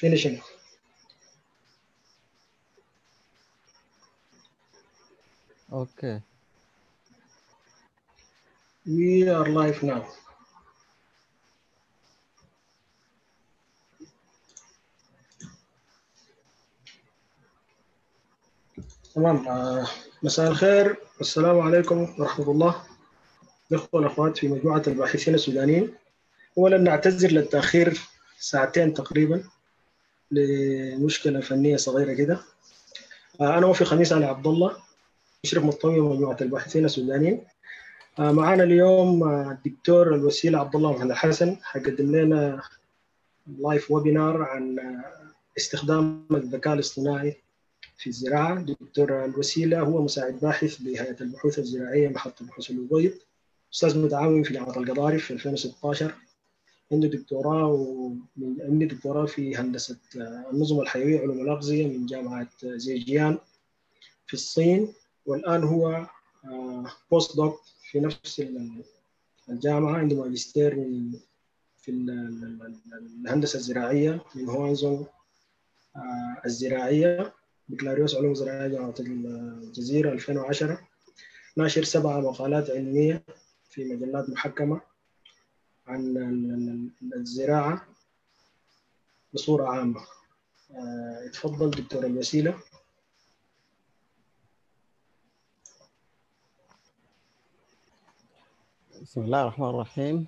finishing. Okay. We are live now. تمام آه، مساء الخير والسلام عليكم ورحمة الله الأخوة والأخوات في مجموعة الباحثين السودانيين أولا نعتذر للتأخير ساعتين تقريبا لمشكلة فنية صغيرة كده. آه، أنا وفي خميس علي عبد الله مشرف مطوي مجموعة الباحثين السودانيين. آه، معنا اليوم آه، الدكتور الوسيل عبد الله محمد حسن حيقدم لنا لايف ويبينار عن استخدام الذكاء الاصطناعي في الزراعة. دكتور الوسيلة هو مساعد باحث بهيئة البحوث الزراعية محطة بحوث الوبيض أستاذ متعاون في جامعة القضارف في 2016 عنده دكتوراه ومن عنده دكتوراه في هندسة آه، النظم الحيوية علوم الأغذية من جامعة آه، زيجيان في الصين. والآن هو بوست دوك في نفس ال- الجامعة. عنده ماجستير من في ال- ال- ال- الهندسة الزراعية من هوانزونغ آه، الزراعية بكالوريوس علوم زراعية جامعة الجزيرة 2010 ناشر سبع مقالات علمية في مجلات محكمة. عن ال- ال- الزراعة بصورة عامة. آه، اتفضل دكتور الوسيلة. بسم الله الرحمن الرحيم.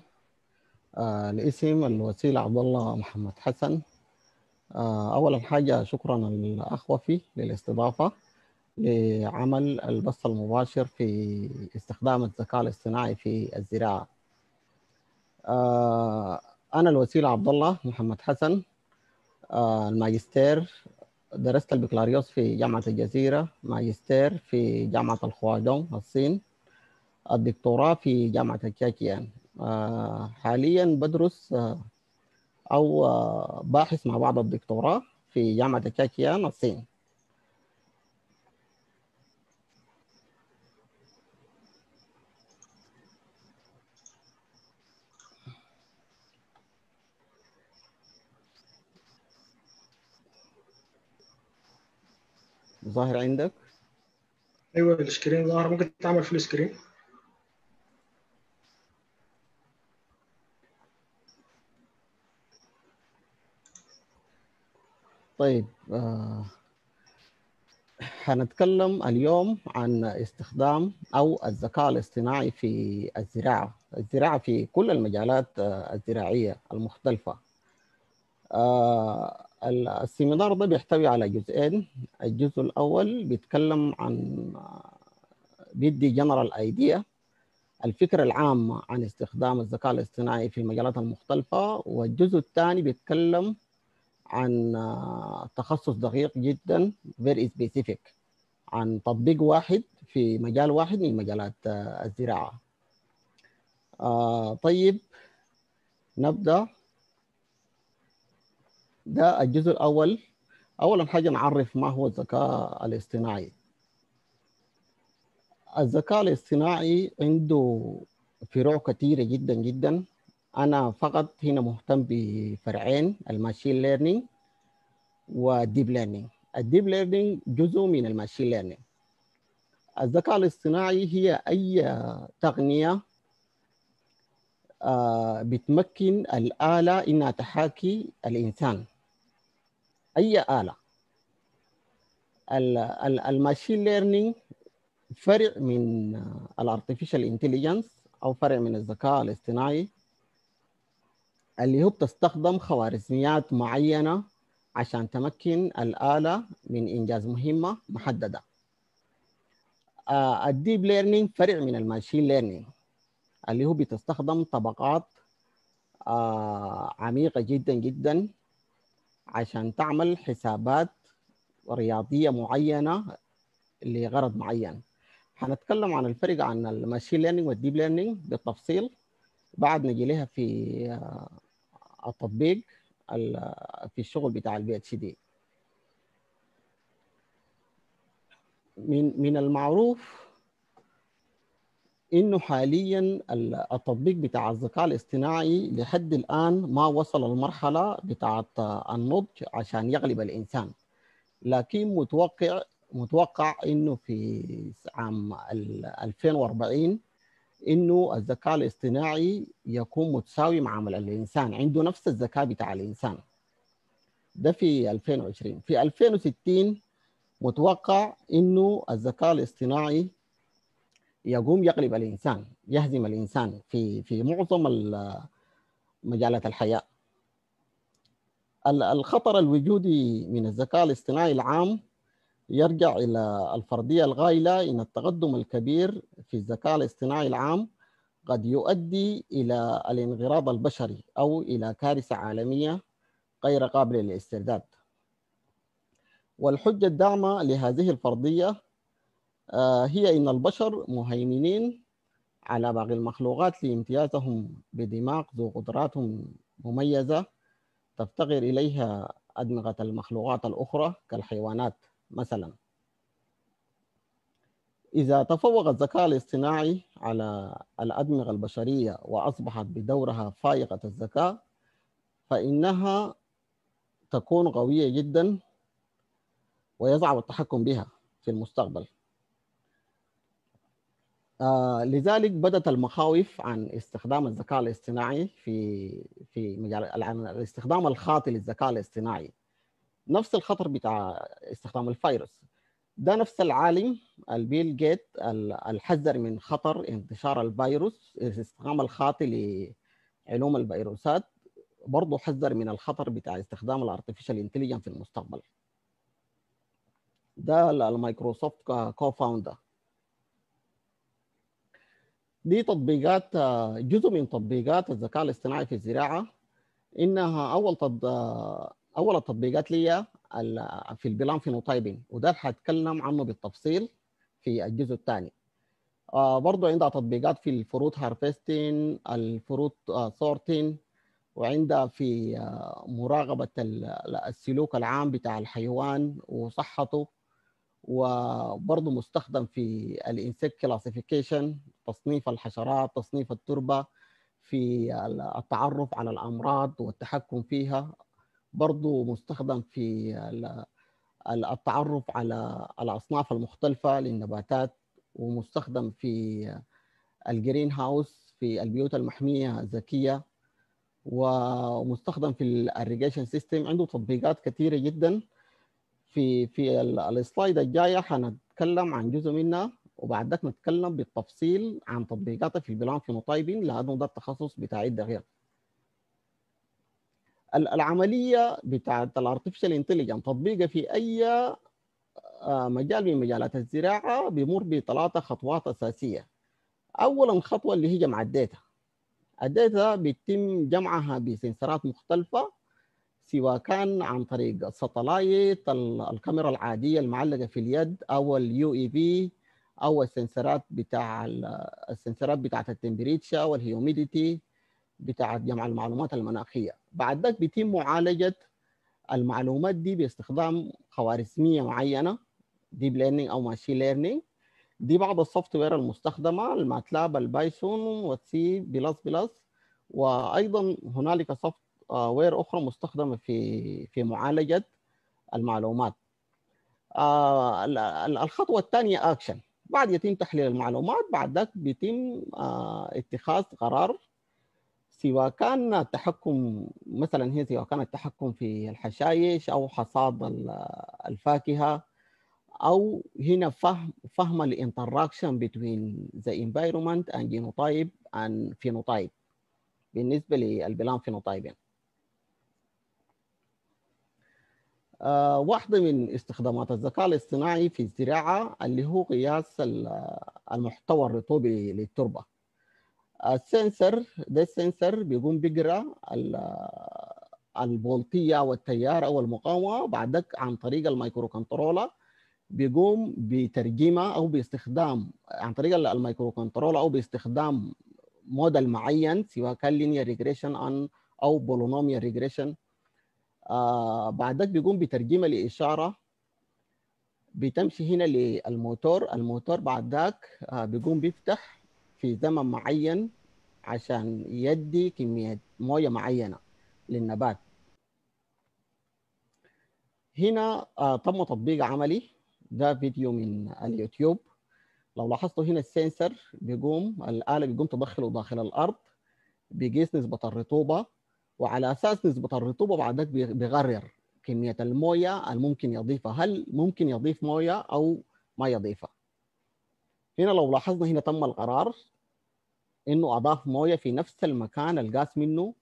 آه الاسم الوسيل عبد الله محمد حسن. آه أولا حاجة شكرا الأخ وفي للاستضافة لعمل البث المباشر في استخدام الذكاء الاصطناعي في الزراعة. آه أنا الوسيل عبد الله محمد حسن آه الماجستير درست البكالوريوس في جامعة الجزيرة ماجستير في جامعة الخواجون الصين الدكتوراه في جامعة الكاكيان آه، حاليا بدرس أو آه، باحث مع بعض الدكتوراه في جامعة الكاكيان الصين. ظاهر عندك؟ أيوة ال screen ظاهر. ممكن تعمل full screen طيب آه، حنتكلم اليوم عن استخدام أو الذكاء الاصطناعي في الزراعة. الزراعة في كل المجالات آه، الزراعية المختلفة. آه، ال seminar ده بيحتوي على جزئين. الجزء الأول بيتكلم عن بيدي general idea الفكرة العامة عن استخدام الذكاء الاصطناعي في المجالات المختلفة. والجزء الثاني بيتكلم عن تخصص دقيق جدا very specific عن تطبيق واحد في مجال واحد من مجالات آه، الزراعة. آه، طيب نبدأ. ده الجزء الأول. أولا حاجة نعرف ما هو الذكاء الاصطناعي. الذكاء الاصطناعي عنده فروع كثيرة جدا جدا. أنا فقط هنا مهتم بفرعين الماشين ليرنينج والديب ليرنينج. الديب ليرنينج جزء من الماشين ليرنينج. الذكاء الاصطناعي هي أي تقنية آه، بتمكن الآلة إنها تحاكي الإنسان. أي آلة. ال machine learning فرع من ال artificial intelligence أو فرع من الذكاء الاصطناعي اللي هو بتستخدم خوارزميات معينة عشان تمكن الآلة من إنجاز مهمة محددة. الديب ليرنينج فرع من ال machine learning اللي هو بتستخدم طبقات آه، عميقة جدا جدا عشان تعمل حسابات رياضية معينة لغرض معين. هنتكلم عن الفرق عن ال machine learning وال deep learning بالتفصيل. بعد نجي لها في آه، التطبيق ال- في الشغل بتاع ال PhD من من المعروف إنه حاليا التطبيق بتاع الذكاء الاصطناعي لحد الآن ما وصل المرحله بتاعه النضج عشان يغلب الإنسان. لكن متوقع متوقع إنه في عام 2040 إنه الذكاء الاصطناعي يكون متساوي مع عمل الإنسان. عنده نفس الذكاء بتاع الإنسان. ده في 2020 في 2060 متوقع إنه الذكاء الاصطناعي يقوم يغلب الإنسان يهزم الإنسان في في معظم مجالات الحياة. الخطر الوجودي من الذكاء الاصطناعي العام يرجع إلى الفرضيه الغائله إن التقدم الكبير في الذكاء الاصطناعي العام قد يؤدي إلى الانقراض البشري أو إلى كارثة عالمية غير قابلة للاسترداد. والحجة الداعمة لهذه الفرضيه هي إن البشر مهيمنين على باقي المخلوقات لامتيازهم بدماغ ذو قدرات مميزة تفتقر إليها أدمغة المخلوقات الأخرى كالحيوانات مثلا. إذا تفوق الذكاء الاصطناعي على الأدمغة البشرية وأصبحت بدورها فائقة الذكاء فإنها تكون قوية جدا ويصعب التحكم بها في المستقبل. آه لذلك بدت المخاوف عن استخدام الذكاء الاصطناعي في في مجال عن الاستخدام الخاطئ للذكاء الاصطناعي. نفس الخطر بتاع استخدام الفيروس. ده نفس العالم بيل جيتس حذر من خطر انتشار الفيروس الاستخدام الخاطئ لعلوم الفيروسات برضه حذر من الخطر بتاع استخدام ال artificial intelligence في المستقبل. ده ال Microsoft co-founder دي تطبيقات جزء من تطبيقات الذكاء الاصطناعي في الزراعة. إنها أول تط... أول التطبيقات لي في ال plant phenotyping وده حاتكلم عنه بالتفصيل في الجزء الثاني. آه برضو عندها تطبيقات في ال fruit harvesting ال fruit آه sorting وعندها في آه مراقبة السلوك العام بتاع الحيوان وصحته. وبرضه مستخدم في ال insect classification تصنيف الحشرات تصنيف التربة في التعرف على الأمراض والتحكم فيها. برضو مستخدم في التعرف على الأصناف المختلفة للنباتات ومستخدم في ال greenhouse في البيوت المحمية الذكية ومستخدم في ال irrigation system عنده تطبيقات كثيرة جدا في في ال slide الجاية حنتكلم عن جزء منها وبعد ذلك نتكلم بالتفصيل عن تطبيقاتها في ال plant phenotyping لأنه ده التخصص بتاعي الدقيق. العملية بتاعت ال artificial intelligence تطبيقها في أي مجال من مجالات الزراعة بيمر بثلاثة خطوات أساسية. اولا خطوة اللي هي جمع الداتا. الداتا بيتم جمعها بسنسرات مختلفة سواء كان عن طريق ال satellite الكاميرا العادية المعلقة في اليد أو ال UAV أو السنسرات بتاع السنسرات بتاعت التمبريتشر والهيوميديتي بتاعت جمع المعلومات المناخية. بعد ذلك بيتم معالجة المعلومات دي باستخدام خوارزمية معينة deep learning أو machine learning دي بعض ال software المستخدمة ال MATLAB ال Python وال C++ وأيضا هنالك software أخرى مستخدمة في في معالجة المعلومات. الخطوة الثانية اكشن بعد يتم تحليل المعلومات بعد ذلك بيتم اتخاذ قرار. سواء كان التحكم مثلا هي سواء كان التحكم في الحشائش أو حصاد الفاكهة أو هنا فهم فهم ال interaction بين the environment and genotype and phenotype. بالنسبة لل plant phenotyping آه واحدة من استخدامات الذكاء الاصطناعي في الزراعة اللي هو قياس المحتوى الرطوبي للتربة. ال sensor ده ال sensor بيقوم بيقرأ الفولتيه والتيار أو المقاومه بعدك عن طريق ال microcontroller بيقوم بترجمة أو باستخدام عن طريق ال microcontroller أو باستخدام موديل معين سواء كان linear regression أو polynomial regression آه بعدك بيقوم بترجمة لإشارة بتمشي هنا لل motor. ال motor بعد ذاك آه بيقوم بيفتح في زمن معين عشان يدي كمية موية معينة للنبات. هنا آه، تم تطبيق عملي. ده فيديو من اليوتيوب. لو لاحظتوا هنا السنسر بيقوم الآلة بيقوم تدخله داخل الأرض بيقيس نسبة الرطوبة. وعلى أساس نسبة الرطوبة بعدك بيغرر كمية الموية الممكن يضيفها. هل ممكن يضيف موية أو ما يضيفها؟ هنا لو لاحظنا هنا تم القرار إنه أضاف موية في نفس المكان اللي قاس منه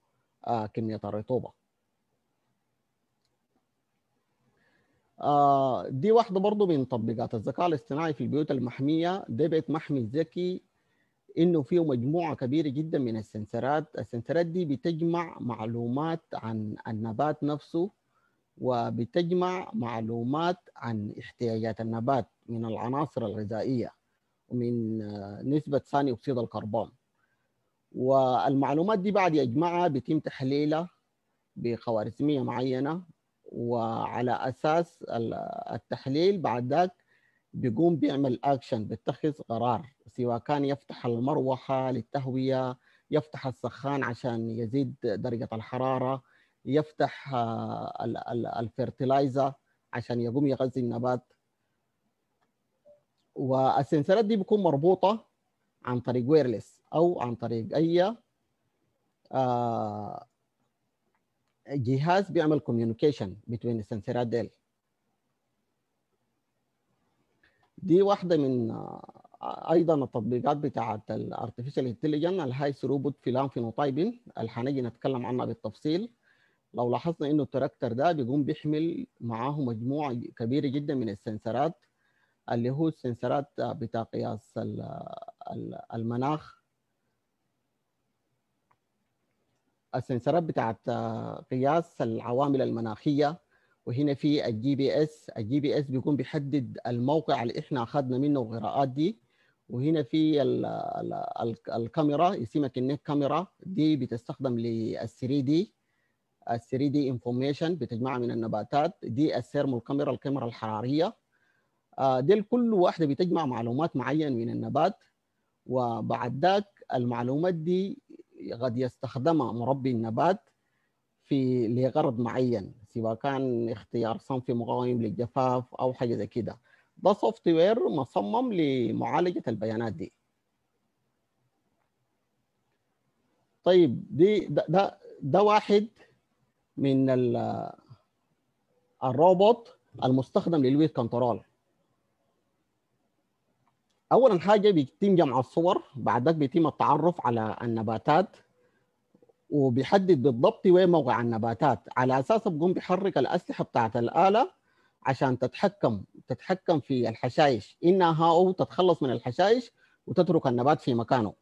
آه كمية الرطوبة. آه دي واحدة برضو من تطبيقات الذكاء الاصطناعي في البيوت المحمية. ده بيت محمي ذكي إنه فيه مجموعة كبيرة جدا من السنسرات السنسرات دي بتجمع معلومات عن النبات نفسه وبتجمع معلومات عن احتياجات النبات من العناصر الغذائية ومن نسبة ثاني أكسيد الكربون. والمعلومات دي بعد يجمعها بيتم تحليلها بخوارزمية معينة وعلى أساس التحليل بعد ذاك بيقوم بيعمل اكشن بيتخذ قرار سواء كان يفتح المروحة للتهوية يفتح السخان عشان يزيد درجة الحرارة يفتح ال fertilizer عشان يقوم يغذي النبات. وال sensorات دي بتكون مربوطة عن طريق wireless أو عن طريق أي آه جهاز بيعمل communication بين ال sensorات ديل. دي واحدة من آه أيضا التطبيقات بتاعت ال artificial intelligence ال high throughput plant phenotyping اللي حنجي نتكلم عنها بالتفصيل. لو لاحظنا إنه التراكتر ده بيقوم بيحمل معاه مجموعة كبيرة جدا من ال sensorات اللي هو ال sensorات بتاع قياس المناخ. ال sensorات بتاعت قياس العوامل المناخية. وهنا في ال GPS ال GPS بيكون بيحدد الموقع اللي إحنا أخذنا منه القراءات دي. وهنا في ال ال ال الكاميرا اسمها Kinect camera دي بتستخدم لل 3D ال 3D information بتجمعها من النباتات. دي ال thermo camera الكاميرا الحرارية. ديل كل واحدة بتجمع معلومات معينه من النبات. وبعد ذاك المعلومات دي قد يستخدمها مربي النبات في لغرض معين. سواء كان اختيار صنف مقاوم للجفاف أو حاجة زي كده. ده software مصمم لمعالجة البيانات دي. طيب دي ده ده, واحد من الروبوت المستخدم لل weed control. اولا حاجة بيتم جمع الصور بعدك بيتم التعرف على النباتات وبيحدد بالضبط وين موقع النباتات. على اساسه بيقوم بيحرك الأسلحة بتاعت الآلة عشان تتحكم تتحكم في الحشائش. إنها أو تتخلص من الحشائش وتترك النبات في مكانه.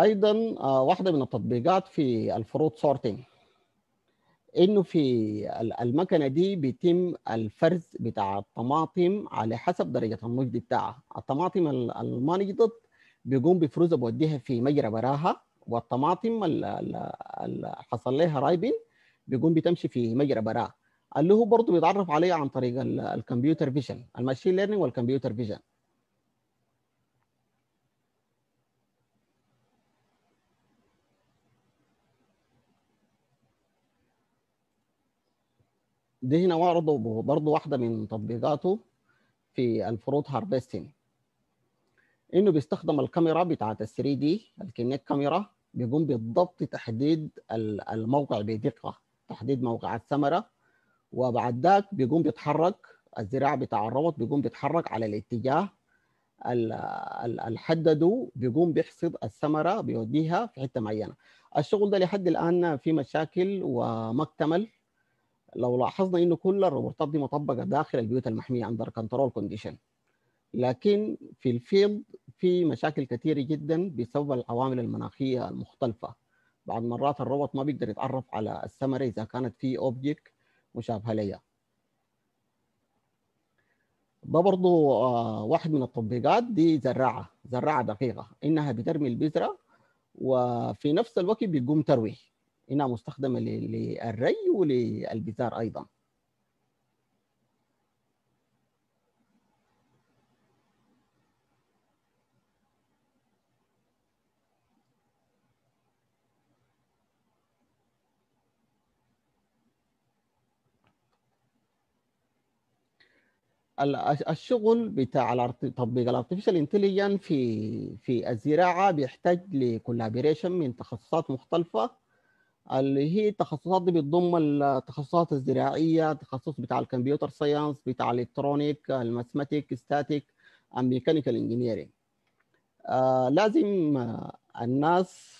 أيضا واحدة من التطبيقات في الفروت سورتنج إنه في المكنة دي بيتم الفرز بتاع الطماطم على حسب درجة النضج بتاعها. الطماطم الما بيقوم بفروزها بوديها في مجرى براها والطماطم اللي حصل لها ripening بيقوم بتمشي في مجرى براها. اللي هو برضه بيتعرف عليه عن طريق ال computer vision ال machine learning وال computer vision. دي هنا برضه برضه واحدة من تطبيقاته في ال fruit harvesting إنه بيستخدم الكاميرا بتاعت ال 3D ال Kinect camera بيقوم بالضبط تحديد الموقع بدقه تحديد موقع الثمرة وبعد ذاك بيقوم بيتحرك الذراع بتاع الروبوت بيقوم بيتحرك على الاتجاه الحدده بيقوم بيحصد الثمرة بيوديها في حتة معينة. الشغل ده لحد الآن في مشاكل وما اكتمل لو لاحظنا إنه كل الروبوتات دي مطبقة داخل البيوت المحمية under control condition لكن في ال field في مشاكل كثيرة جدا بسبب العوامل المناخية المختلفة. بعض مرات الروبوت ما بيقدر يتعرف على الثمره إذا كانت في object مشابهة ليها ده برضو آه، واحد من التطبيقات دي زراعة زراعة دقيقة إنها بترمي البذرة وفي نفس الوقت بتقوم تروي إنها مستخدمة ل- للري وللبذار أيضا. ال- الشغل بتاع تطبيق ال artificial intelligence في في الزراعة بيحتاج ل collaboration من تخصصات مختلفة. اللي هي التخصصات دي بتضم التخصصات الزراعية تخصص بتاع ال computer science بتاع ال electronic ال mathematic statistic mechanical engineering لازم آه، الناس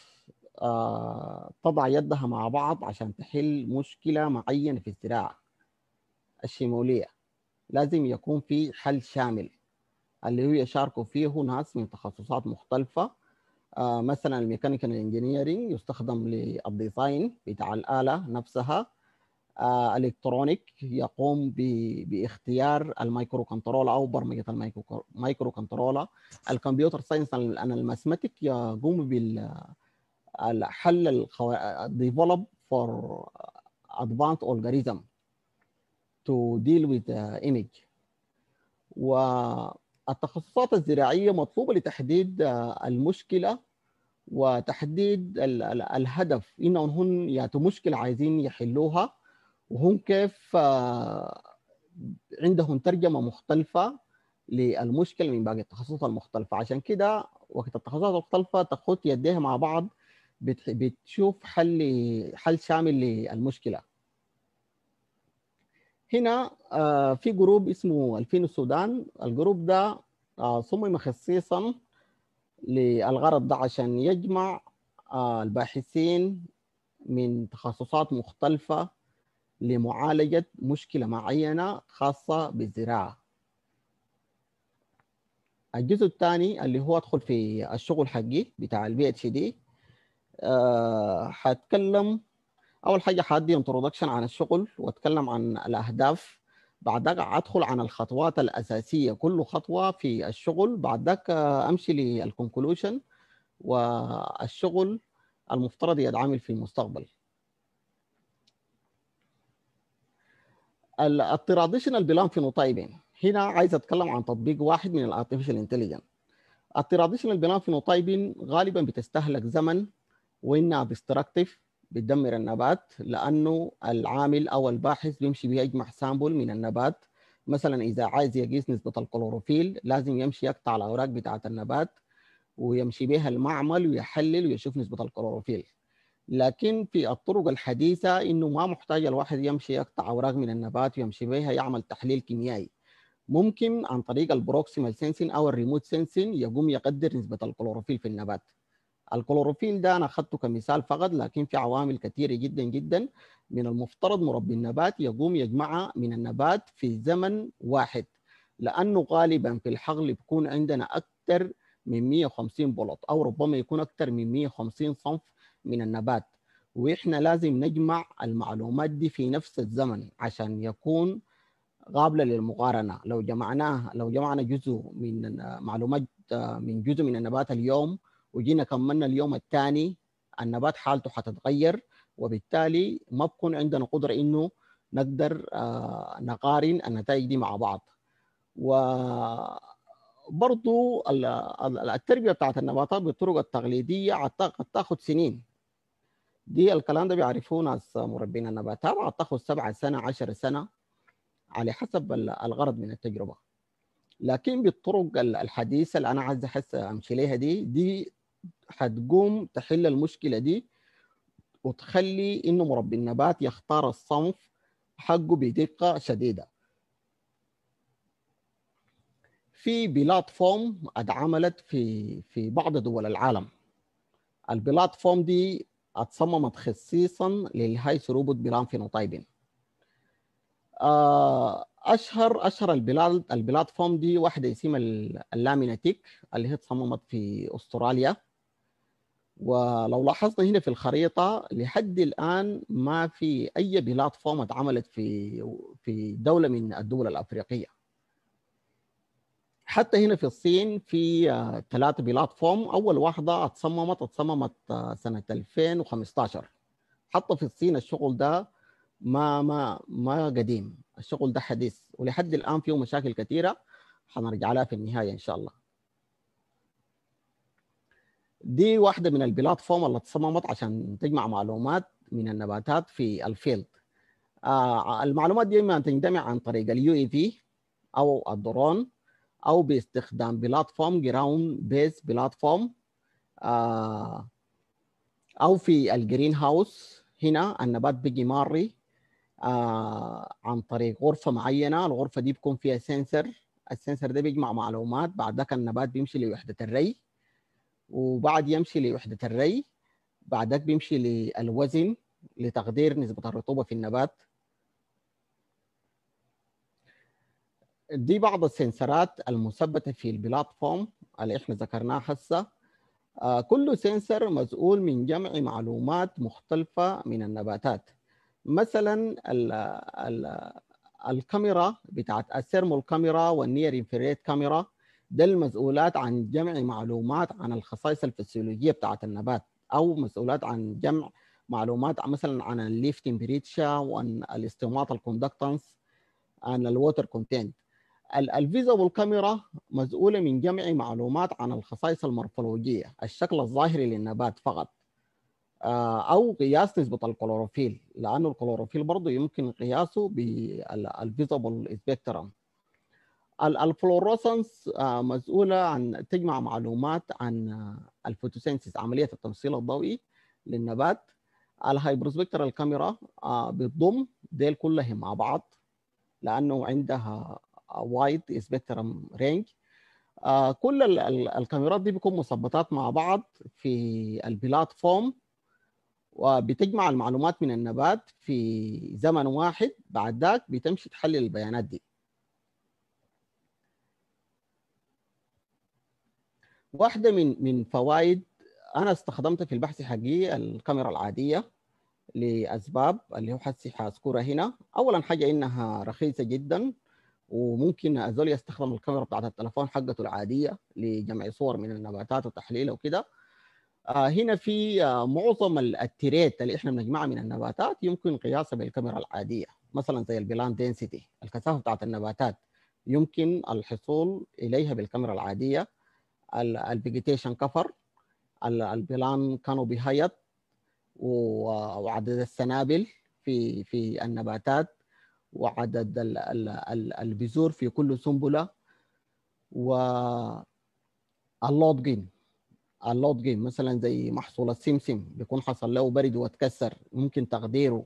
آه، تضع يدها مع بعض عشان تحل مشكلة معينة في الزراعة. الشموليه لازم يكون في حل شامل. اللي هو يشاركوا فيه ناس من تخصصات مختلفة. آه مثلا ال mechanical engineering يستخدم لل design بتاع الآلة نفسها. آه electronic يقوم باختيار ال microcontroller أو برمجة ال micro microcontroller ال computer science ال mathematic يقوم بالحل develop for advanced algorithm to deal with the image. والتخصصات الزراعية مطلوبة لتحديد آه، المشكلة وتحديد ال- ال- الهدف. إنهم هن ياتوا مشكلة عايزين يحلوها وهم كيف آه، عندهم ترجمة مختلفة للمشكلة من باقي التخصصات المختلفة. عشان كده وقت التخصصات المختلفة تخط يديها مع بعض بت- بتشوف حل حل شامل للمشكلة. هنا آه، في جروب اسمه الفين السودان. الجروب ده آه، صمم خصيصا للغرض ده عشان يجمع آه، الباحثين من تخصصات مختلفة لمعالجة مشكلة معينة خاصة بالزراعة. الجزء الثاني اللي هو أدخل في الشغل حقي بتاع ال PhD حاتكلم أول حاجة حادي introduction عن الشغل وأتكلم عن الأهداف. بعد ادخل عن الخطوات الأساسية. كل خطوة في الشغل بعد ذاك أمشي لل conclusion والشغل المفترض يتعامل في المستقبل. ال traditional plant phenotyping هنا عايز أتكلم عن تطبيق واحد من ال artificial intelligence ال traditional plant phenotyping غالبا بتستهلك زمن وإنها destructive بتدمر النبات لأنه العامل أو الباحث بيمشي بيجمع sample من النبات. مثلا إذا عايز يقيس نسبة الكلوروفيل لازم يمشي يقطع الأوراق بتاعه النبات ويمشي بها المعمل ويحلل ويشوف نسبة الكلوروفيل. لكن في الطرق الحديثة إنه ما محتاج الواحد يمشي يقطع أوراق من النبات ويمشي بها يعمل تحليل كيميائي. ممكن عن طريق ال proximal sensing أو ال remote sensing يقوم يقدر نسبة الكلوروفيل في النبات. الكلوروفيل ده أنا اخذته كمثال فقط لكن في عوامل كثيرة جدا جدا. من المفترض مربي النبات يقوم يجمعها من النبات في زمن واحد لأنه غالبا في الحقل بيكون عندنا أكثر من 150 plot أو ربما يكون أكثر من 150 صنف من النبات. وإحنا لازم نجمع المعلومات دي في نفس الزمن عشان يكون قابله للمقارنة. لو جمعناه لو جمعنا جزء من معلومات من جزء من النبات اليوم وجينا كملنا اليوم الثاني النبات حالته حتتغير وبالتالي ما بكون عندنا قدرة إنه نقدر نقارن النتائج دي مع بعض. وبرضو التربية بتاعت النباتات بالطرق التقليدية قد تاخذ سنين. دي الكلام ده بيعرفوه ناس مربين النباتات. تاخذ سبعة سنة عشر سنة على حسب الغرض من التجربة. لكن بالطرق الحديثة اللي أنا عايز أحس أمشي ليها دي دي حتقوم تحل المشكلة دي وتخلي إنه مربي النبات يختار الصنف حقه بدقة شديدة. في بلاتفورم اتعملت في في بعض دول العالم. البلاتفورم دي اتصممت خصيصا لل high throughput plant phenotyping أشهر أشهر البلاد ال platform دي واحدة اسمها ال LemnaTec اللي هي اتصممت في أستراليا. ولو لاحظنا هنا في الخريطة لحد الآن ما في أي platform اتعملت في في دولة من الدول الأفريقية. حتى هنا في الصين في ثلاثة platform أول واحدة اتصممت اتصممت سنة 2015 حتى في الصين الشغل ده ما ما ما قديم. الشغل ده حديث. ولحد الآن فيه مشاكل كثيرة. حنرجع لها في النهاية إن شاء الله. دي واحدة من ال platform اللي تصممت عشان تجمع معلومات من النباتات في ال field. آه المعلومات دي اما تنجمع عن طريق ال UAV أو الدرون أو باستخدام platform ground based platform. أو في ال greenhouse هنا النبات بيجي ماري آه عن طريق غرفة معينة. الغرفة دي بيكون فيها sensor ال sensor ده بيجمع معلومات بعد ذاك النبات بيمشي لوحدة الري. وبعد يمشي لوحدة الري بعد ذاك بيمشي للوزن لتقدير نسبة الرطوبة في النبات. دي بعض ال sensor ات المثبتة في ال platform اللي إحنا ذكرناها هسه. آه كل sensor مسؤول من جمع معلومات مختلفة من النباتات. مثلا ال ال الكاميرا بتاعت ال thermal camera وال near infrared camera. ده المسؤولات عن جمع معلومات عن الخصائص الفسيولوجية بتاعت النبات أو مسؤولات عن جمع معلومات مثلا عن ال leaf temperature وعن ال stomatal conductance عن ال water content ال visible camera مسؤولة من جمع معلومات عن الخصائص المورفولوجية الشكل الظاهري للنبات فقط. أو قياس نسبة الكلوروفيل لأنه الكلوروفيل برضه يمكن قياسه بال visible spectrum ال fluorescence مسؤولة عن تجمع معلومات عن ال photosynthesis عملية التمثيل الضوئي للنبات. ال hyperspectral camera بتضم ديل كلهم مع بعض لأنه عندها wide spectrum range كل ال ال الكاميرات دي بيكون مثبتات مع بعض في ال platform وبتجمع المعلومات من النبات في زمن واحد. بعد ذاك بتمشي تحلل البيانات دي. واحدة من من فوائد أنا استخدمتها في البحث حقي الكاميرا العادية لأسباب اللي هو حسي حاذكرها هنا. أولا حاجة إنها رخيصة جدا وممكن الزول يستخدم الكاميرا بتاعت التلفون حقته العادية لجمع صور من النباتات وتحليلها وكده. آه هنا في آه معظم ال traits اللي إحنا بنجمعها من النباتات يمكن قياسها بالكاميرا العادية. مثلا زي ال plant density الكثافة بتاعت النباتات يمكن الحصول إليها بالكاميرا العادية. ال vegetation cover ال plant canopy height وعدد السنابل في في النباتات وعدد ال ال ال البذور في كل سنبلة و ال lodging ال lodging مثلا زي محصول السمسم بيكون حصل له برد واتكسر ممكن تقديره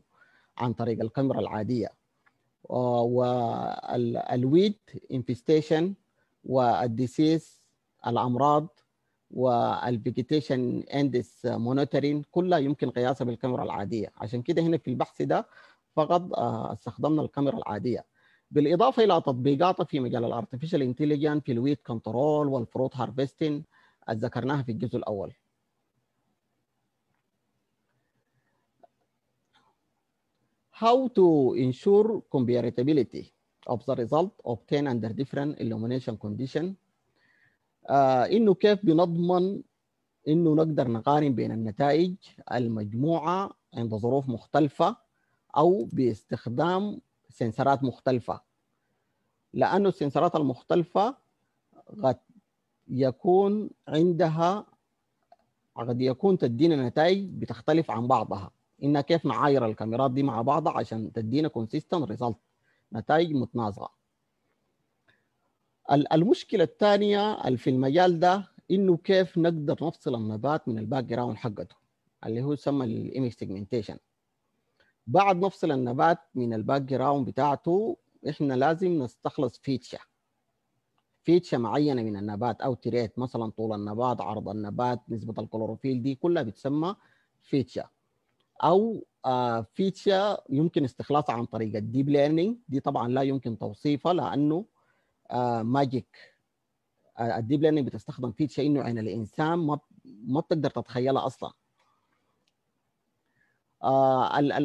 عن طريق الكاميرا العادية. وال weed infestation وال disease الأمراض وال vegetation index monitoring كلها يمكن قياسها بالكاميرا العادية. عشان كده هنا في البحث ده فقط استخدمنا الكاميرا العادية. بالإضافة إلى تطبيقاتها في مجال ال artificial intelligent في ال weed control وال fruit harvesting ذكرناها في الجزء الأول. How to ensure comparability of the result obtained under different illumination condition. آه إنه كيف بنضمن إنه نقدر نقارن بين النتائج المجموعة عند ظروف مختلفة أو باستخدام سنسرات مختلفة. لأنه السنسرات المختلفة قد يكون عندها قد يكون تدينا نتائج بتختلف عن بعضها. إنها كيف نعاير الكاميرات دي مع بعضها عشان تدينا consistent result نتائج متناسقة المشكلة الثانية في المجال ده إنه كيف نقدر نفصل النبات من ال background حقته اللي هو يسمى ال image segmentation. بعد نفصل النبات من ال background بتاعته إحنا لازم نستخلص features features معينة من النبات أو trait مثلا طول النبات عرض النبات نسبة الكلوروفيل دي كلها بتسمى features أو feature يمكن استخلاصها عن طريق ال deep learning دي طبعا لا يمكن توصيفها لأنه magic ال deep learning بتستخدم feature انه عين الإنسان ما ما بتقدر تتخيلها أصلا.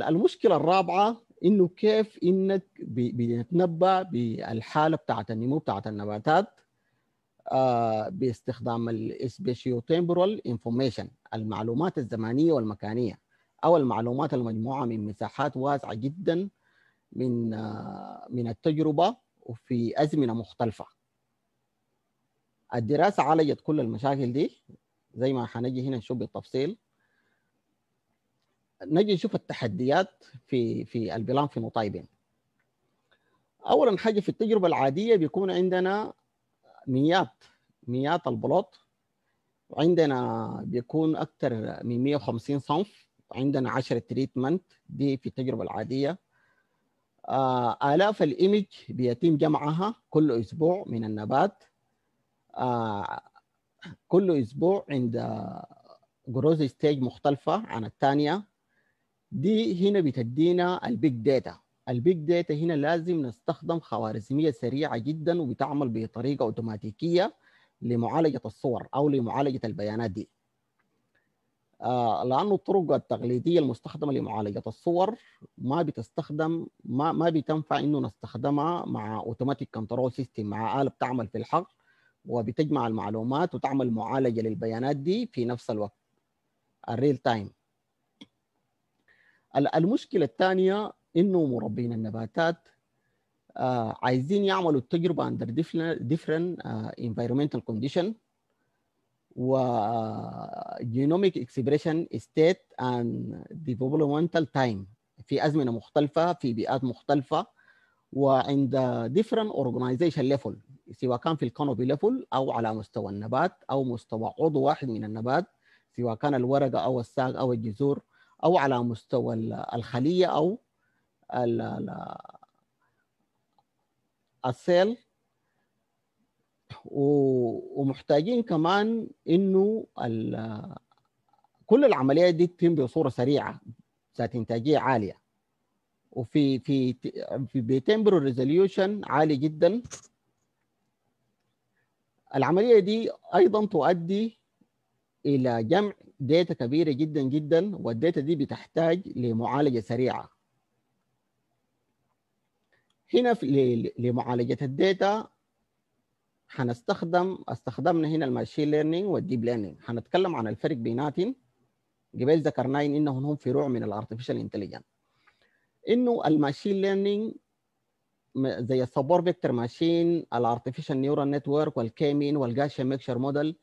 المشكلة الرابعة إنه كيف إنك بنتنبا بالحالة بتاعت النمو بتاعت النباتات آه، باستخدام ال spatio-temporal information المعلومات الزمانية والمكانية أو المعلومات المجموعة من مساحات واسعة جدا من آه، من التجربة. وفي أزمنة مختلفة. الدراسة عالجت كل المشاكل دي زي ما حنجي هنا نشوف بالتفصيل. نجي نشوف التحديات في في ال plant phenotyping اولا حاجة في التجربة العادية بيكون عندنا ميات ميات ال plots وعندنا بيكون أكثر من 150 صنف. وعندنا 10 treatment دي في التجربة العادية. آلاف ال image بيتم جمعها كل أسبوع من النبات. آه كل أسبوع عند growth stage مختلفة عن الثانية. دي هنا بتدينا ال big data. ال big data هنا لازم نستخدم خوارزمية سريعة جدا وبتعمل بطريقة أوتوماتيكية لمعالجة الصور أو لمعالجة البيانات دي. آه لأنه الطرق التقليدية المستخدمة لمعالجة الصور ما بتستخدم ما ما بتنفع إنه نستخدمها مع automatic control system مع آلة بتعمل في الحقل وبتجمع المعلومات وتعمل معالجة للبيانات دي في نفس الوقت ال real time المشكلة الثانية إنه مربين النباتات آه عايزين يعملوا التجربة under different uh, environmental condition. و genomic expression state and developmental time في أزمنة مختلفة في بيئات مختلفة وعند different organization level سواء كان في ال canopy level أو على مستوى النبات أو مستوى عضو واحد من النبات سواء كان الورقة أو الساق أو الجذور أو على مستوى الخلية أو ال cell ومحتاجين كمان إنه كل العمليات دي تتم بصورة سريعة ذات إنتاجية عالية. وفي في في ب temporal resolution عالي جدا. العملية دي أيضا تؤدي إلى جمع data كبيرة جدا جدا وال data دي بتحتاج لمعالجة سريعة. هنا في لمعالجة ال data حنستخدم استخدمنا هنا ال machine learning وال deep learning حنتكلم عن الفرق بيناتهم. قبل ذكرنا انهم هم فروع من ال artificial intelligence إنه ال machine learning زي السبور فيكتور ماشين الارتفيشال نيورال نتورك والكيمين والجاشا ميكشر موديل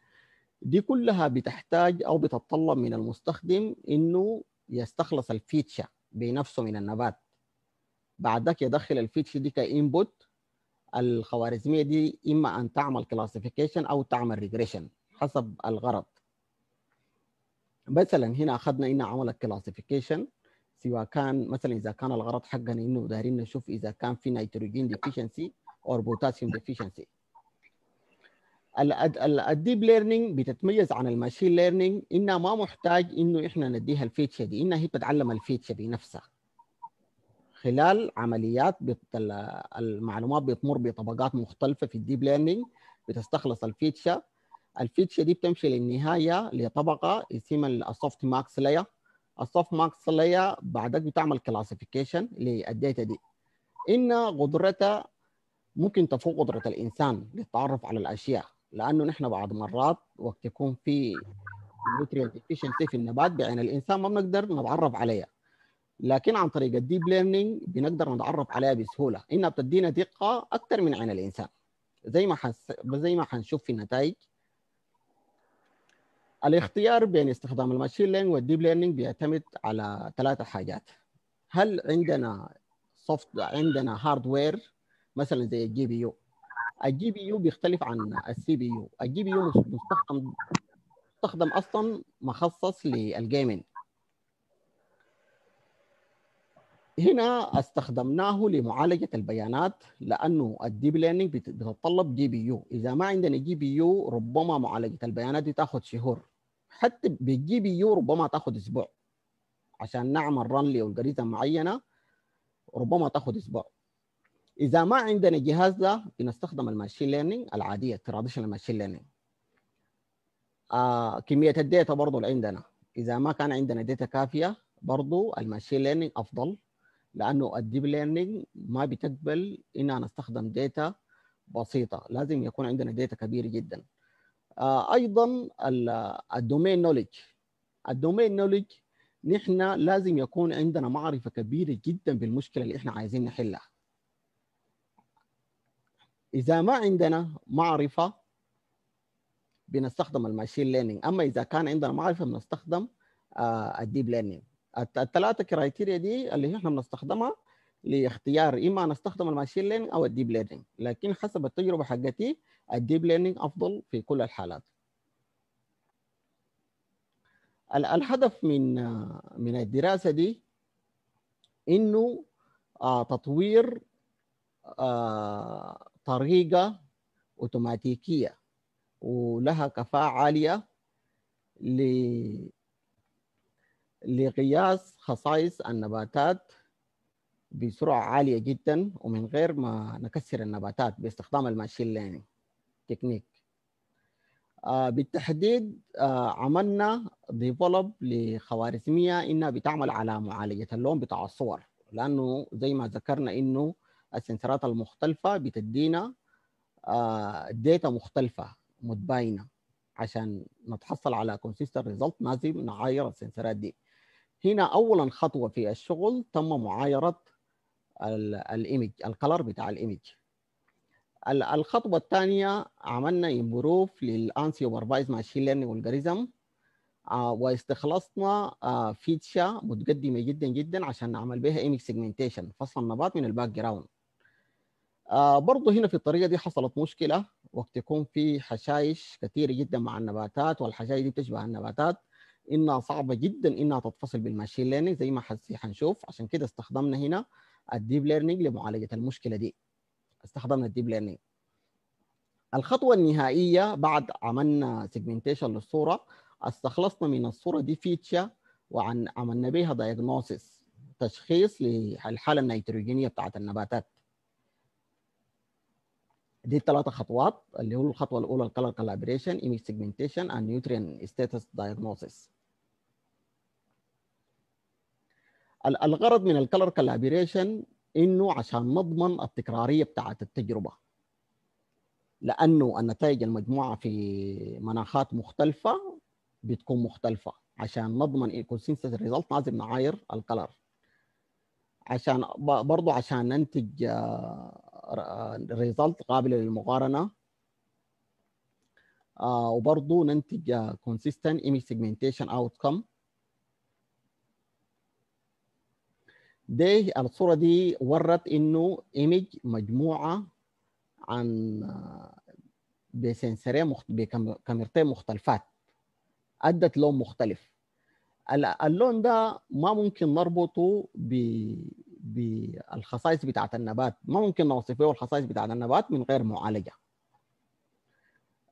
دي كلها بتحتاج أو بتتطلب من المستخدم إنه يستخلص ال feature بنفسه من النبات. بعد ذاك يدخل ال features دي ك input الخوارزمية دي إما أن تعمل classification أو تعمل regression حسب الغرض. مثلا هنا أخذنا ان عملت classification سواء كان مثلا إذا كان الغرض حقنا إنه دايرين نشوف إذا كان في nitrogen deficiency أو potassium deficiency ال deep learning بتتميز عن ال machine learning إنها ما محتاج إنه إحنا نديها ال feature دي إنها هي بتتعلم ال feature بنفسها. خلال عمليات بت... المعلومات بتمر بطبقات مختلفة في ال deep learning بتستخلص ال feature ال feature دي بتمشي للنهاية لطبقة اسمها ال softmax layer ال softmax layer بعداك بتعمل classification لل data دي. إن قدرتها ممكن تفوق قدرة الإنسان للتعرف على الأشياء لأنه نحن بعض مرات وقت يكون في nutrient في النبات بعين الإنسان ما بنقدر نتعرف عليها. لكن عن طريق ال deep learning بنقدر نتعرف عليها بسهولة. إنها بتدينا دقة أكثر من عين الإنسان. زي ما حس... زي ما حنشوف في النتائج. الاختيار بين استخدام ال machine learning وال deep learning بيعتمد على ثلاثة حاجات. هل عندنا soft عندنا hardware مثلا زي ال GPU. ال GPU بيختلف عن ال CPU. ال GPU مستخدم مستخدم أصلا مخصص لل gaming هنا استخدمناه لمعالجة البيانات لأنه ال deep learning بتتطلب GPU إذا ما عندنا GPU ربما معالجة البيانات دي تاخذ شهور. حتى بال GPU ربما تاخذ أسبوع. عشان نعمل run ل algorithm معينة ربما تاخذ أسبوع. إذا ما عندنا جهاز ده بنستخدم ال machine learning العادية ال traditional machine learning آه كمية ال data برضه اللي عندنا. إذا ما كان عندنا data كافية برضه ال machine learning أفضل. لأنه ال deep learning ما بتقبل إن نستخدم data بسيطة. لازم يكون عندنا داتا كبيره جدا. آه، أيضا ال domain knowledge ال domain knowledge نحن لازم يكون عندنا معرفة كبيرة جدا بالمشكلة اللي إحنا عايزين نحلها. إذا ما عندنا معرفة بنستخدم ال machine learning أما إذا كان عندنا معرفة بنستخدم آه، ال deep learning الثلاثه criteria دي اللي إحنا بنستخدمها لاختيار إما نستخدم ال machine learning أو ال deep learning لكن حسب التجربة حقتي ال deep learning أفضل في كل الحالات. الهدف من من الدراسة دي إنه آه، تطوير آه، طريقة أوتوماتيكية ولها كفاءة عالية لقياس خصائص النباتات بسرعة عالية جدا ومن غير ما نكسر النباتات باستخدام ال machine learning تكنيك آه بالتحديد آه عملنا develop لخوارزمية إنها بتعمل على معالجة اللون بتاع الصور لأنه زي ما ذكرنا إنه ال sensor ات المختلفة بتدينا آه data مختلفة متباينة عشان نتحصل على consistent result لازم نعاير ال sensor ات دي. هنا اولا خطوة في الشغل تم معايرة ال image ال color بتاع ال image. الخطوة الثانية عملنا improve لل unsupervised machine learning algorithm واستخلصنا آه feature متقدمة جدا جدا عشان نعمل بها image segmentation فصل النبات من ال background. آه برضه هنا في الطريقة دي حصلت مشكلة وقت يكون في حشائش كثيره جدا مع النباتات والحشائش دي بتشبه النباتات. إنها صعبة جدا إنها تتفصل بال machine learning زي ما حنشوف. عشان كده استخدمنا هنا ال deep learning لمعالجة المشكلة دي. استخدمنا ال deep learning الخطوة النهائية بعد عملنا segmentation للصورة استخلصنا من الصورة دي feature وعن عملنا بها diagnosis تشخيص للحالة النيتروجينية بتاعت النباتات. دي الثلاثه خطوات اللي هو الخطوة الأولى ال color calibration image segmentation and nutrient status diagnosis الغرض من ال color calibration إنه عشان نضمن التكرارية بتاعت التجربة. لأنه النتائج المجموعة في مناخات مختلفة بتكون مختلفة. عشان نضمن ال consistent result لازم نعاير ال color عشان برضه عشان ننتج result قابله للمقارنة. آه وبرضه ننتج consistent image segmentation outcome. دي الصورة دي ورت إنه image مجموعة عن ب sensor ين مخت... بكاميرتين مختلفات. أدت لون مختلف. اللون ده ما ممكن نربطه ب... بالخصائص بتاعت النبات. ما ممكن نوصف له الخصائص بتاعت النبات من غير معالجة.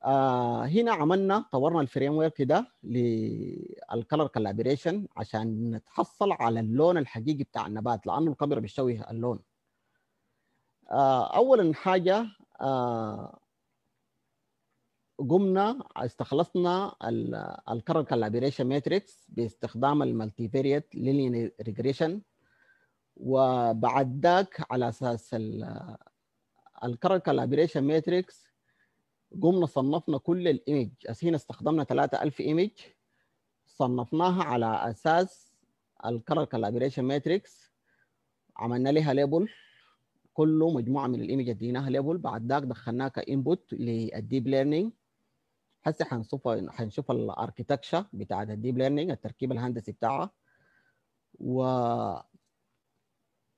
آه هنا عملنا طورنا ال framework ده لل color calibration عشان نتحصل على اللون الحقيقي بتاع النبات لأنه الكاميرا بتشوه اللون. آه اولا حاجة آه قمنا استخلصنا ال color calibration matrix باستخدام ال multivariate linear regression وبعد ذاك على أساس ال color calibration matrix قمنا صنفنا كل ال image هنا استخدمنا 3000 image صنفناها على أساس ال color calibration matrix. عملنا لها label. كله مجموعة من ال image أديناها label. بعد ذاك دخلناها ك input لل deep learning. هسه حنشوف حنشوف ال architecture بتاع ال deep learning التركيب الهندسي بتاعها و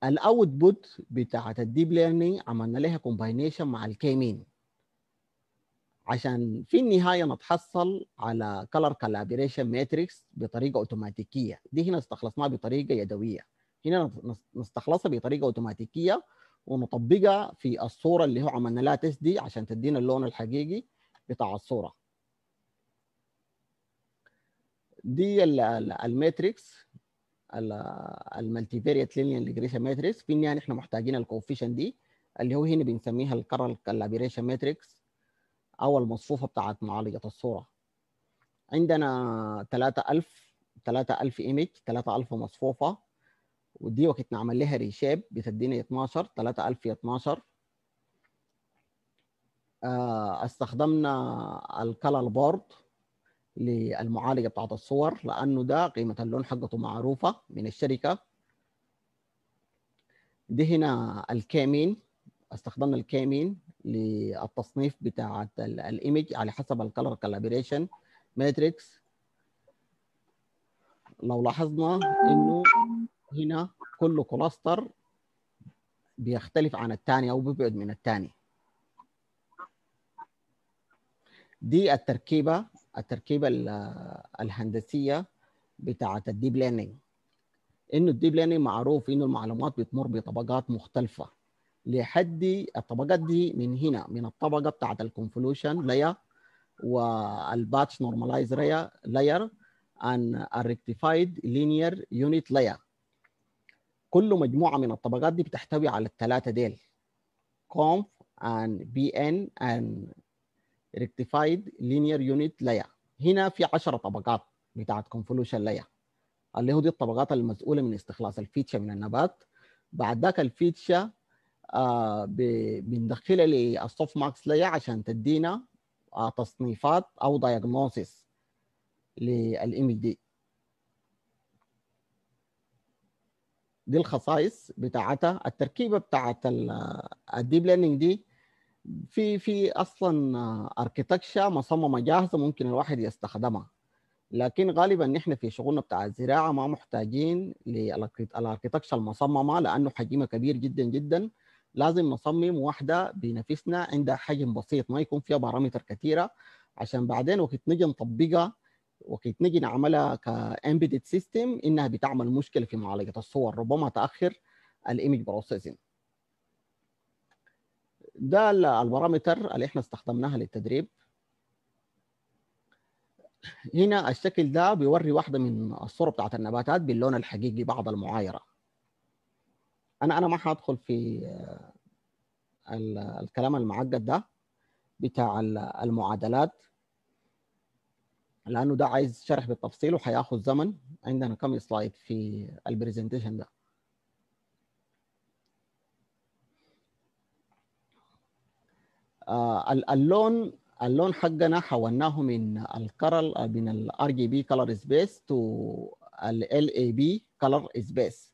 ال output بتاعت ال deep learning عملنا لها combination مع ال K-means عشان في النهاية نتحصل على color calibration matrix بطريقة أوتوماتيكية. دي هنا استخلصناها بطريقة يدوية. هنا نستخلصها بطريقة أوتوماتيكية ونطبقها في الصورة اللي هو عملنا لها test دي عشان تدينا اللون الحقيقي بتاع الصورة. دي ال matrix ال multivariate linear regression matrix. في النهاية نحن محتاجين ال coefficient دي اللي هو هنا بنسميها ال color calibration matrix أو المصفوفة بتاعت معالجة الصورة. عندنا 3000 3000 image 3000 مصفوفة. ودي وقت نعمل لها reshape بتدينا 12 3000 في 12 آه، استخدمنا ال color board للمعالجة بتاعت الصور لأنه ده قيمة اللون حقته معروفة من الشركة. دي هنا ال k-means. استخدمنا ال k-means للتصنيف بتاع ال image على حسب ال color calibration matrix لو لاحظنا إنه هنا كل cluster بيختلف عن الثاني أو بيبعد من الثاني دي التركيبة التركيبة الهندسية بتاعة ال deep learning إنه ال deep learning معروف إنه المعلومات بتمر بطبقات مختلفة. لحد الطبقات دي من هنا من الطبقة بتاعة ال convolution layer وال batch normalize layer and ال rectified linear unit layer كل مجموعة من الطبقات دي بتحتوي على الثلاثه ديل conv and bn and rectified linear unit layer. هنا في 10 طبقات بتاعت convolution layer. اللي هو دي الطبقات المسؤولة من استخلاص ال feature من النبات. بعد ذاك ال feature آه بندخلها لل softmax layer عشان تدينا آه تصنيفات أو diagnosis لل image دي دي الخصائص بتاعتها. التركيبة بتاعت ال deep learning دي في في أصلا architecture مصممة جاهزة ممكن الواحد يستخدمها. لكن غالبا نحن في شغلنا بتاع الزراعة ما محتاجين لل architecture المصممة لأنه حجمها كبير جدا جدا. لازم نصمم واحدة بنفسنا عندها حجم بسيط ما يكون فيها parameter كثيره عشان بعدين وقت نجي نطبقها وقت نجي نعملها ك embedded system إنها بتعمل مشكلة في معالجة الصور ربما تأخر ال image processing ده ال parameter اللي إحنا استخدمناها للتدريب. هنا الشكل ده بيوري واحدة من الصور بتاعت النباتات باللون الحقيقي بعد المعايرة. أنا أنا ما حادخل في الكلام المعقد ده بتاع المعادلات لأنه ده عايز شرح بالتفصيل وحياخذ زمن عندنا كم slide في ال presentation ده. آه اللون اللون حقنا حولناه من ال color من ال RGB color space to LAB color space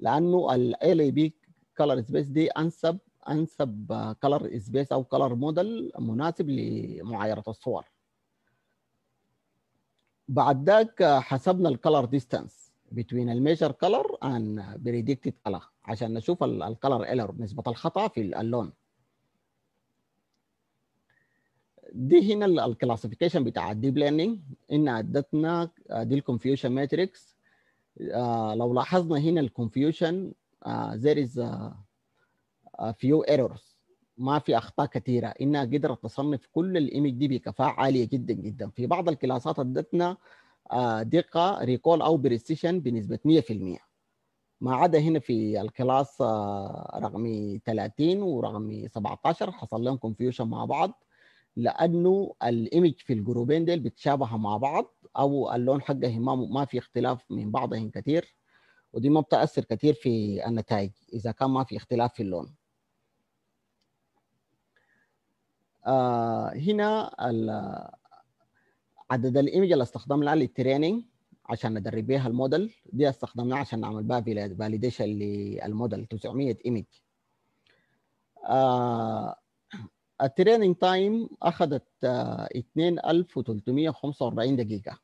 لأنه LAB color space دي أنسب أنسب color space أو color model مناسب لمعايرة الصور. بعد ذاك حسبنا ال color distance between ال measured color and predicted color عشان نشوف ال color error نسبة الخطأ في اللون. دي هنا ال classification بتاع ال deep learning إن أدتنا دي ال confusion matrix لو لاحظنا هنا ال confusion there is a, a few errors. ما في أخطاء كثيرة. إنها قدرت تصنف كل ال image دي بكفاءة عالية جدا جدا. في بعض ال class ات أدتنا دقة recall أو precision بنسبة 100% ما عدا هنا في ال class رقم 30 ورقم 17 حصل لهم confusion مع بعض. لأنه ال image في ال group ين ديل بتشابه مع بعض أو اللون حقه ما ما في اختلاف من بعضهم كثير ودي ما بتأثر كثير في النتائج إذا كان ما في اختلاف في اللون. آه هنا عدد ال image اللي استخدمناه لل training عشان ندرب بيها الموديل دي استخدمناها عشان نعمل بها validation لل model 900 image. آه ال training time أخذت 2345 دقيقة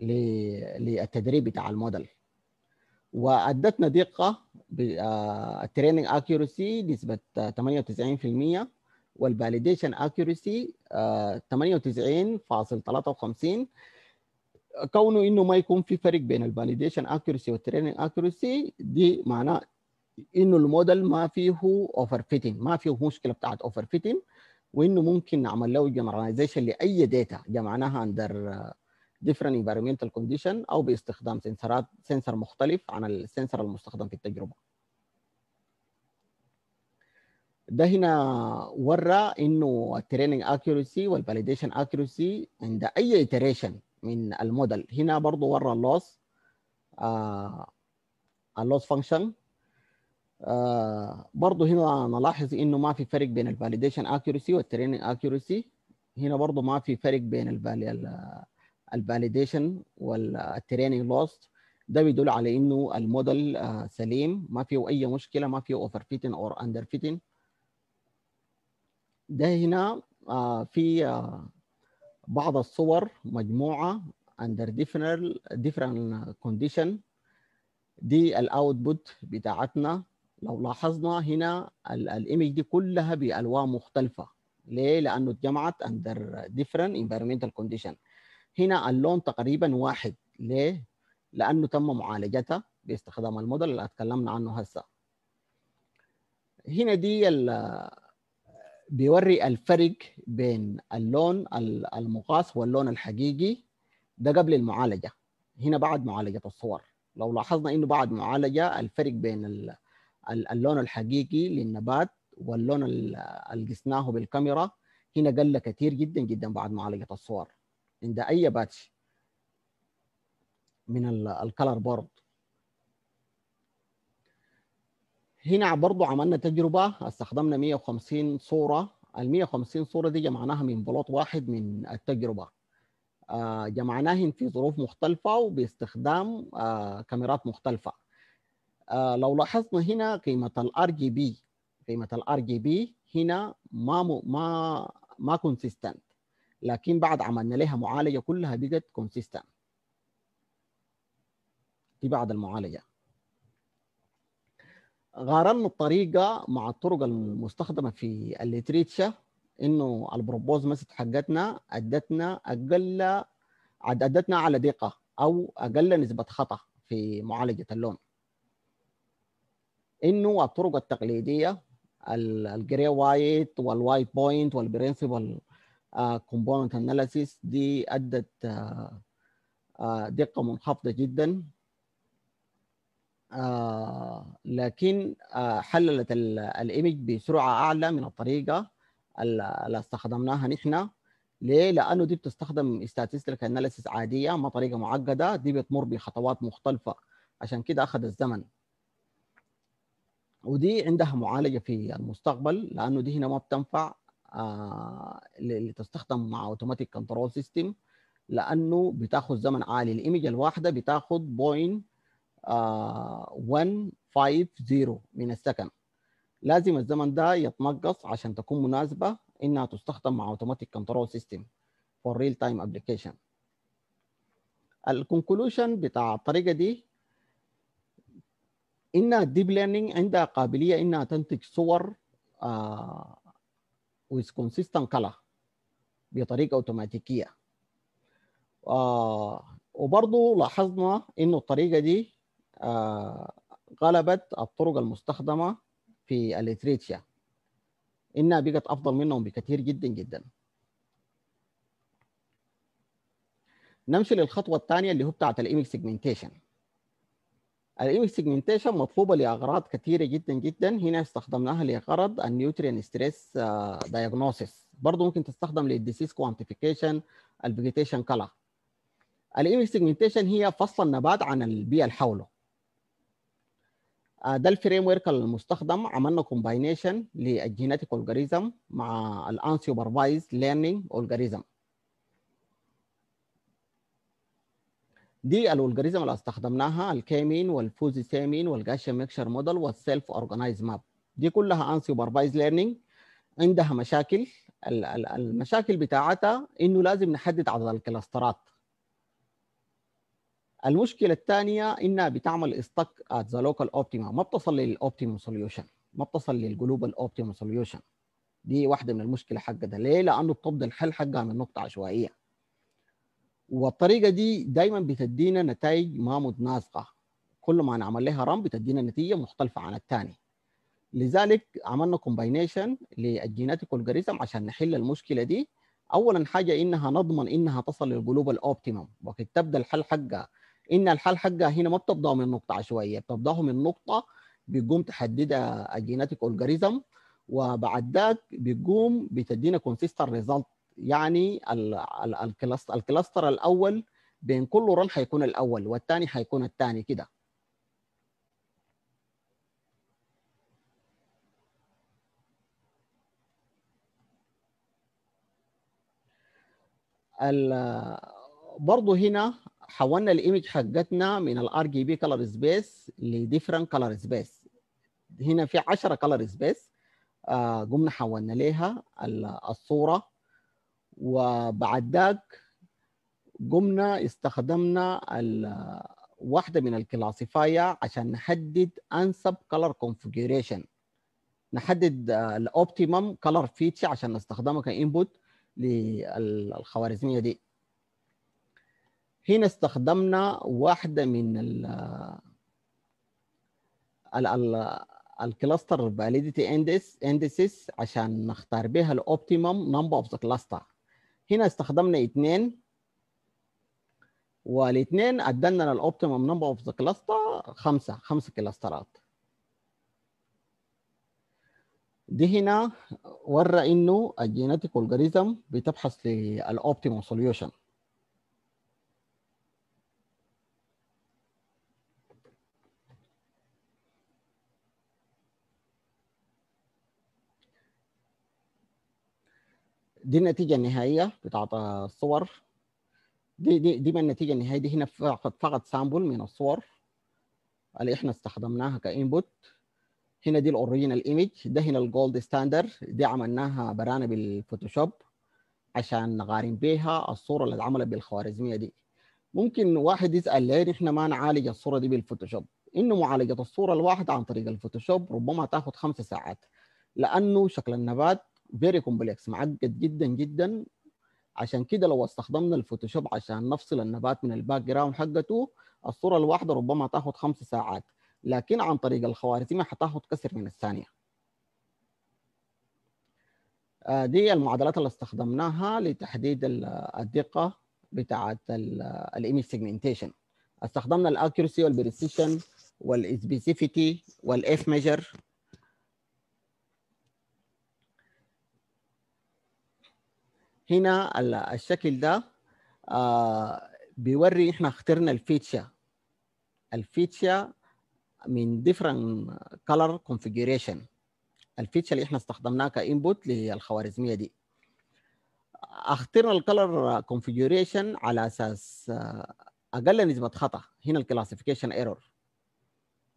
للتدريب بتاع الموديل. وأدتنا دقة ال training accuracy نسبة 98% وال validation accuracy 98.53 كونه إنه ما يكون في فرق بين ال validation accuracy وال training accuracy دي معناه إنه الموديل ما فيه over fitting ما فيه مشكلة بتاعت over fitting وإنه ممكن نعمل له generalization لأي data جمعناها under different environmental condition أو باستخدام sensor ات sensor مختلف عن ال sensor المستخدم في التجربة. ده هنا ورى إنه ال training accuracy وال validation accuracy عند أي iteration من الموديل هنا برضه ورى ال loss ال loss function آه برضه هنا نلاحظ إنه ما في فرق بين ال validation accuracy وال training accuracy هنا برضه ما في فرق بين ال validation وال training loss ده بيدل على إنه الموديل آه سليم ما فيه أي مشكلة ما فيه over fitting أو under fitting ده هنا آه في بعض الصور مجموعة under different different condition. دي ال output بتاعتنا. لو لاحظنا هنا ال image دي كلها بألوان مختلفة. ليه؟ لأنه اتجمعت under different environmental condition. هنا اللون تقريبا واحد. ليه؟ لأنه تم معالجتها باستخدام الموديل اللي اتكلمنا عنه هسه. هنا دي بيوري الفرق بين اللون المقاس واللون الحقيقي. ده قبل المعالجة. هنا بعد معالجة الصور. لو لاحظنا إنه بعد معالجة الفرق بين اللون الحقيقي للنبات واللون اللي قسناه بالكاميرا. هنا قل كثير جدا جدا بعد معالجه الصور. عند أي patch من ال color board هنا برضو عملنا تجربة استخدمنا 150 صورة. ال 150 صورة دي جمعناها من plot واحد من التجربة. آه جمعناهن في ظروف مختلفة وباستخدام آه كاميرات مختلفة. آه لو لاحظنا هنا GB قيمة ال RGB هنا ما م... ما ما consistent لكن بعد عملنا لها معالجة كلها بقت consistent دي بعد المعالجة. قارنا الطريقة مع الطرق المستخدمة في ال literature إنه ال proposed method حقتنا أدتنا أقل أدتنا على دقة أو أقل نسبة خطأ في معالجة اللون. إنه الطرق التقليدية ال gray world وال white point وال principal component analysis دي أدت دقة منخفضة جدا. آه لكن آه حللت ال image بسرعة أعلى من الطريقة اللي استخدمناها نحن. ليه؟ لأنه دي بتستخدم statistical analysis عادية ما طريقة معقدة. دي بتمر بخطوات مختلفة. عشان كده أخذ الزمن. ودي عندها معالجة في المستقبل لأنه دي هنا ما بتنفع آه لتستخدم مع automatic control system لأنه بتاخذ زمن عالي. ال image الواحدة بتاخذ point 150 من ال second لازم الزمن ده يتنقص عشان تكون مناسبة إنها تستخدم مع automatic control system for real time application ال conclusion بتاع الطريقة دي إن ال deep learning عندها قابلية إنها تنتج صور with consistent color بطريقة أوتوماتيكية. آه وبرضه لاحظنا إنه الطريقة دي آه غلبت الطرق المستخدمة في ال literature إنها بقت أفضل منهم بكثير جدا جدا. نمشي للخطوة الثانية اللي هو بتاعت ال image segmentation ال image segmentation مطلوبة لأغراض كثيرة جدا جدا. هنا استخدمناها لغرض ال nutrient stress diagnosis برضه ممكن تستخدم لل disease quantification ال vegetation color ال image segmentation هي فصل النبات عن البيئة اللي حوله. ده ال framework المستخدم. عملنا combination لل genetic algorithm مع ال unsupervised learning algorithm دي ال algorithm اللي استخدمناها الكيمين والفوزي سيمين والجاشا ميكشر موديل والسيلف اورجنايز ماب دي كلها unsupervised learning عندها مشاكل. المشاكل بتاعتها إنه لازم نحدد عدد الكلاسترات. المشكلة الثانية إنها بتعمل stuck at the local optima ما بتصل لل optimum solution ما بتصل لل global optimum solution دي واحدة من المشكلة حقها ليه؟ لأنه بتبدا الحل حقها من نقطة عشوائية. والطريقة دي دائما بتدينا نتائج ما متناسقة. كل ما نعمل لها run بتدينا نتيجة مختلفة عن الثاني لذلك عملنا combination لل genetic algorithm عشان نحل المشكلة دي. اولا حاجة إنها نضمن إنها تصل لل global optimum وقت تبدأ الحل حقها إن الحل حقها هنا ما بتبدأ من نقطة عشوائية بتبداه من نقطة بيقوم تحددها ال genetic algorithm وبعد ذاك بيقوم بتدينا consistent result يعني ال cluster الأول بين كل run هيكون الأول والثاني هيكون الثاني كده. برضه هنا حولنا ال image حقتنا من ال RGB color space ل different color space هنا في 10 color space قمنا حولنا ليها الصورة وبعد ذاك قمنا استخدمنا واحدة من ال classifier عشان نحدد أنسب color configuration نحدد ال optimum color feature عشان نستخدمها ك input للخوارزمية دي. هنا استخدمنا واحدة من ال ال ال ال cluster validity index indices عشان نختار بها ال optimum number of the cluster هنا استخدمنا اثنين والاثنين ادلنا ال optimum number of the cluster خمسة خمسة كلاسترات دي هنا ورى إنه ال genetic algorithm بتبحث لل optimum solution دي النتيجة النهائية بتاعت الصور. دي دي دي ما النتيجة النهائية دي هنا فقط فقط sample من الصور اللي إحنا استخدمناها ك input. هنا دي ال original image ده هنا ال gold standard دي عملناها برانا بال Photoshop عشان نقارن بيها الصورة اللي اتعملت بالخوارزمية دي. ممكن واحد يسأل ليه إحنا ما نعالج الصورة دي بال Photoshop؟ إنه معالجة الصورة الواحدة عن طريق ال Photoshop ربما تاخد خمسة ساعات لأنه شكل النبات very complex معقد جدا جدا. عشان كده لو استخدمنا ال Photoshop عشان نفصل النبات من ال background حقته الصورة الواحدة ربما تاخد خمس ساعات لكن عن طريق الخوارزميه حتاخد كسر من الثانية. دي المعادلات اللي استخدمناها لتحديد الدقة بتاعه ال image segmentation استخدمنا ال accuracy وال precision وال specificity وال F measure هنا الشكل ده آه بيوري إحنا اخترنا الفيتشر الفيتشر من different color configuration. ال feature اللي إحنا استخدمناها ك input للخوارزميه دي. اخترنا ال color configuration على أساس أقل نسبة خطأ. هنا ال classification error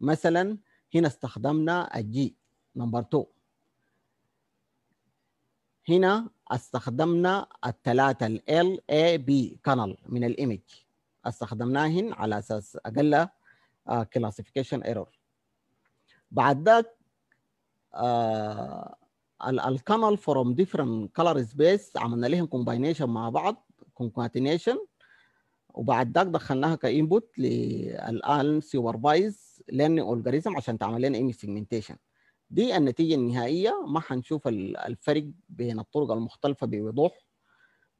مثلا هنا استخدمنا ال G number 2 هنا استخدمنا الثلاثة ال L A B channel من ال image استخدمناهن على أساس أقل classification error بعد ذاك ال channel from different color space عملنا لهم combination مع بعض concatenation وبعد ذاك دخلناها ك input لل unsupervised learning algorithm عشان تعمل لنا image segmentation دي النتيجة النهائية. ما حنشوف الفرق بين الطرق المختلفة بوضوح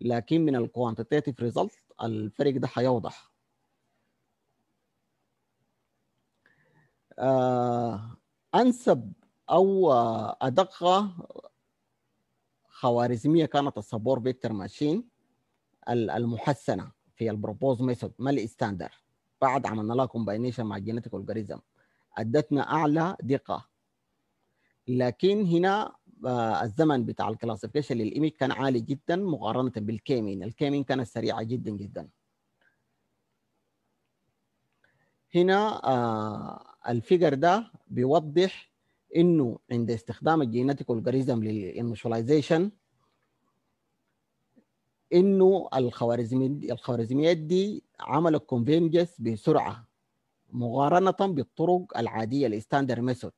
لكن من ال quantitative result الفرق ده حيوضح. آه أنسب أو أدق خوارزمية كانت ال support vector machine المحسنة في ال proposed method. ما ال standard؟ بعد عملنا لها combination مع ال genetic algorithm أدتنا أعلى دقة. لكن هنا الزمن بتاع ال classification لل image كان عالي جدا مقارنة بال K-means. ال K-means كانت سريعه جدا جدا. هنا ال figure ده بيوضح إنه عند استخدام ال genetic algorithm لل initialization إنه الخوارزمي الخوارزميات دي عملت convergence بسرعة مقارنة بالطرق العادية ال standard method.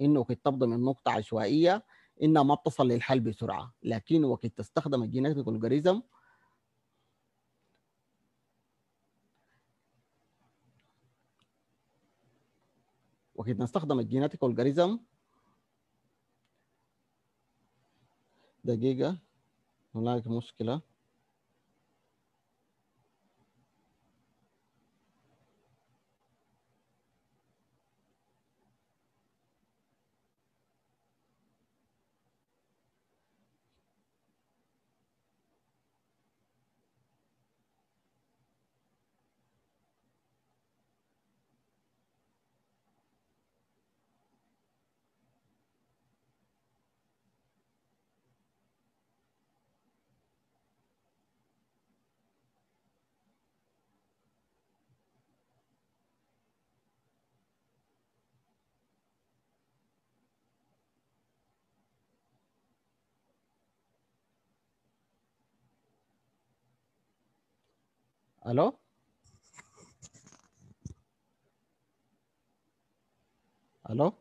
انه وقت تبدا من نقطة عشوائية انها ما بتصل للحل بسرعة. لكن وقت تستخدم ال genetic algorithm وقت نستخدم الجينيتيك اولجوريزم دقيقة هناك مشكلة. ألو ألو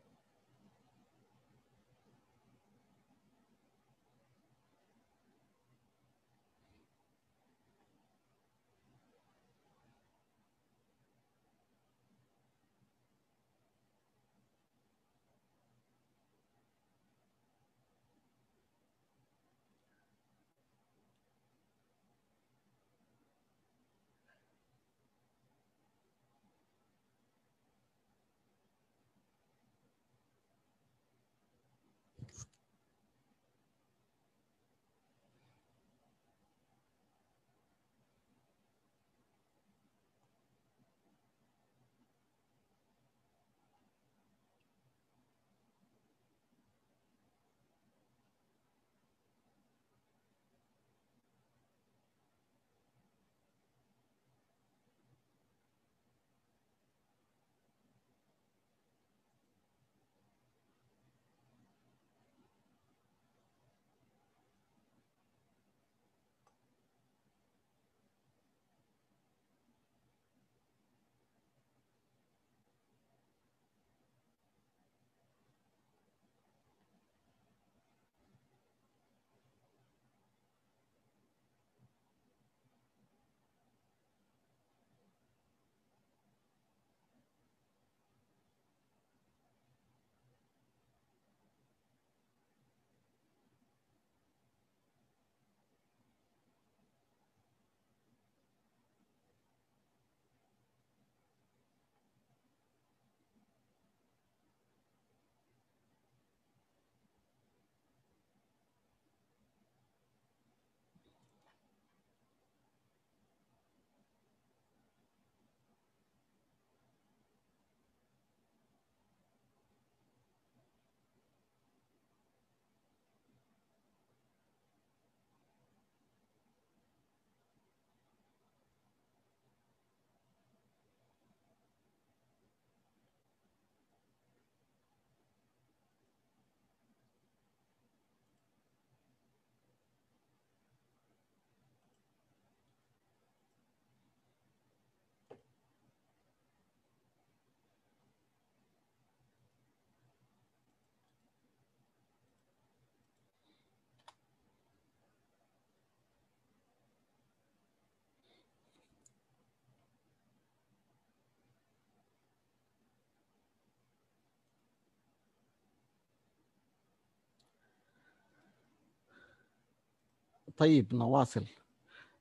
طيب نواصل.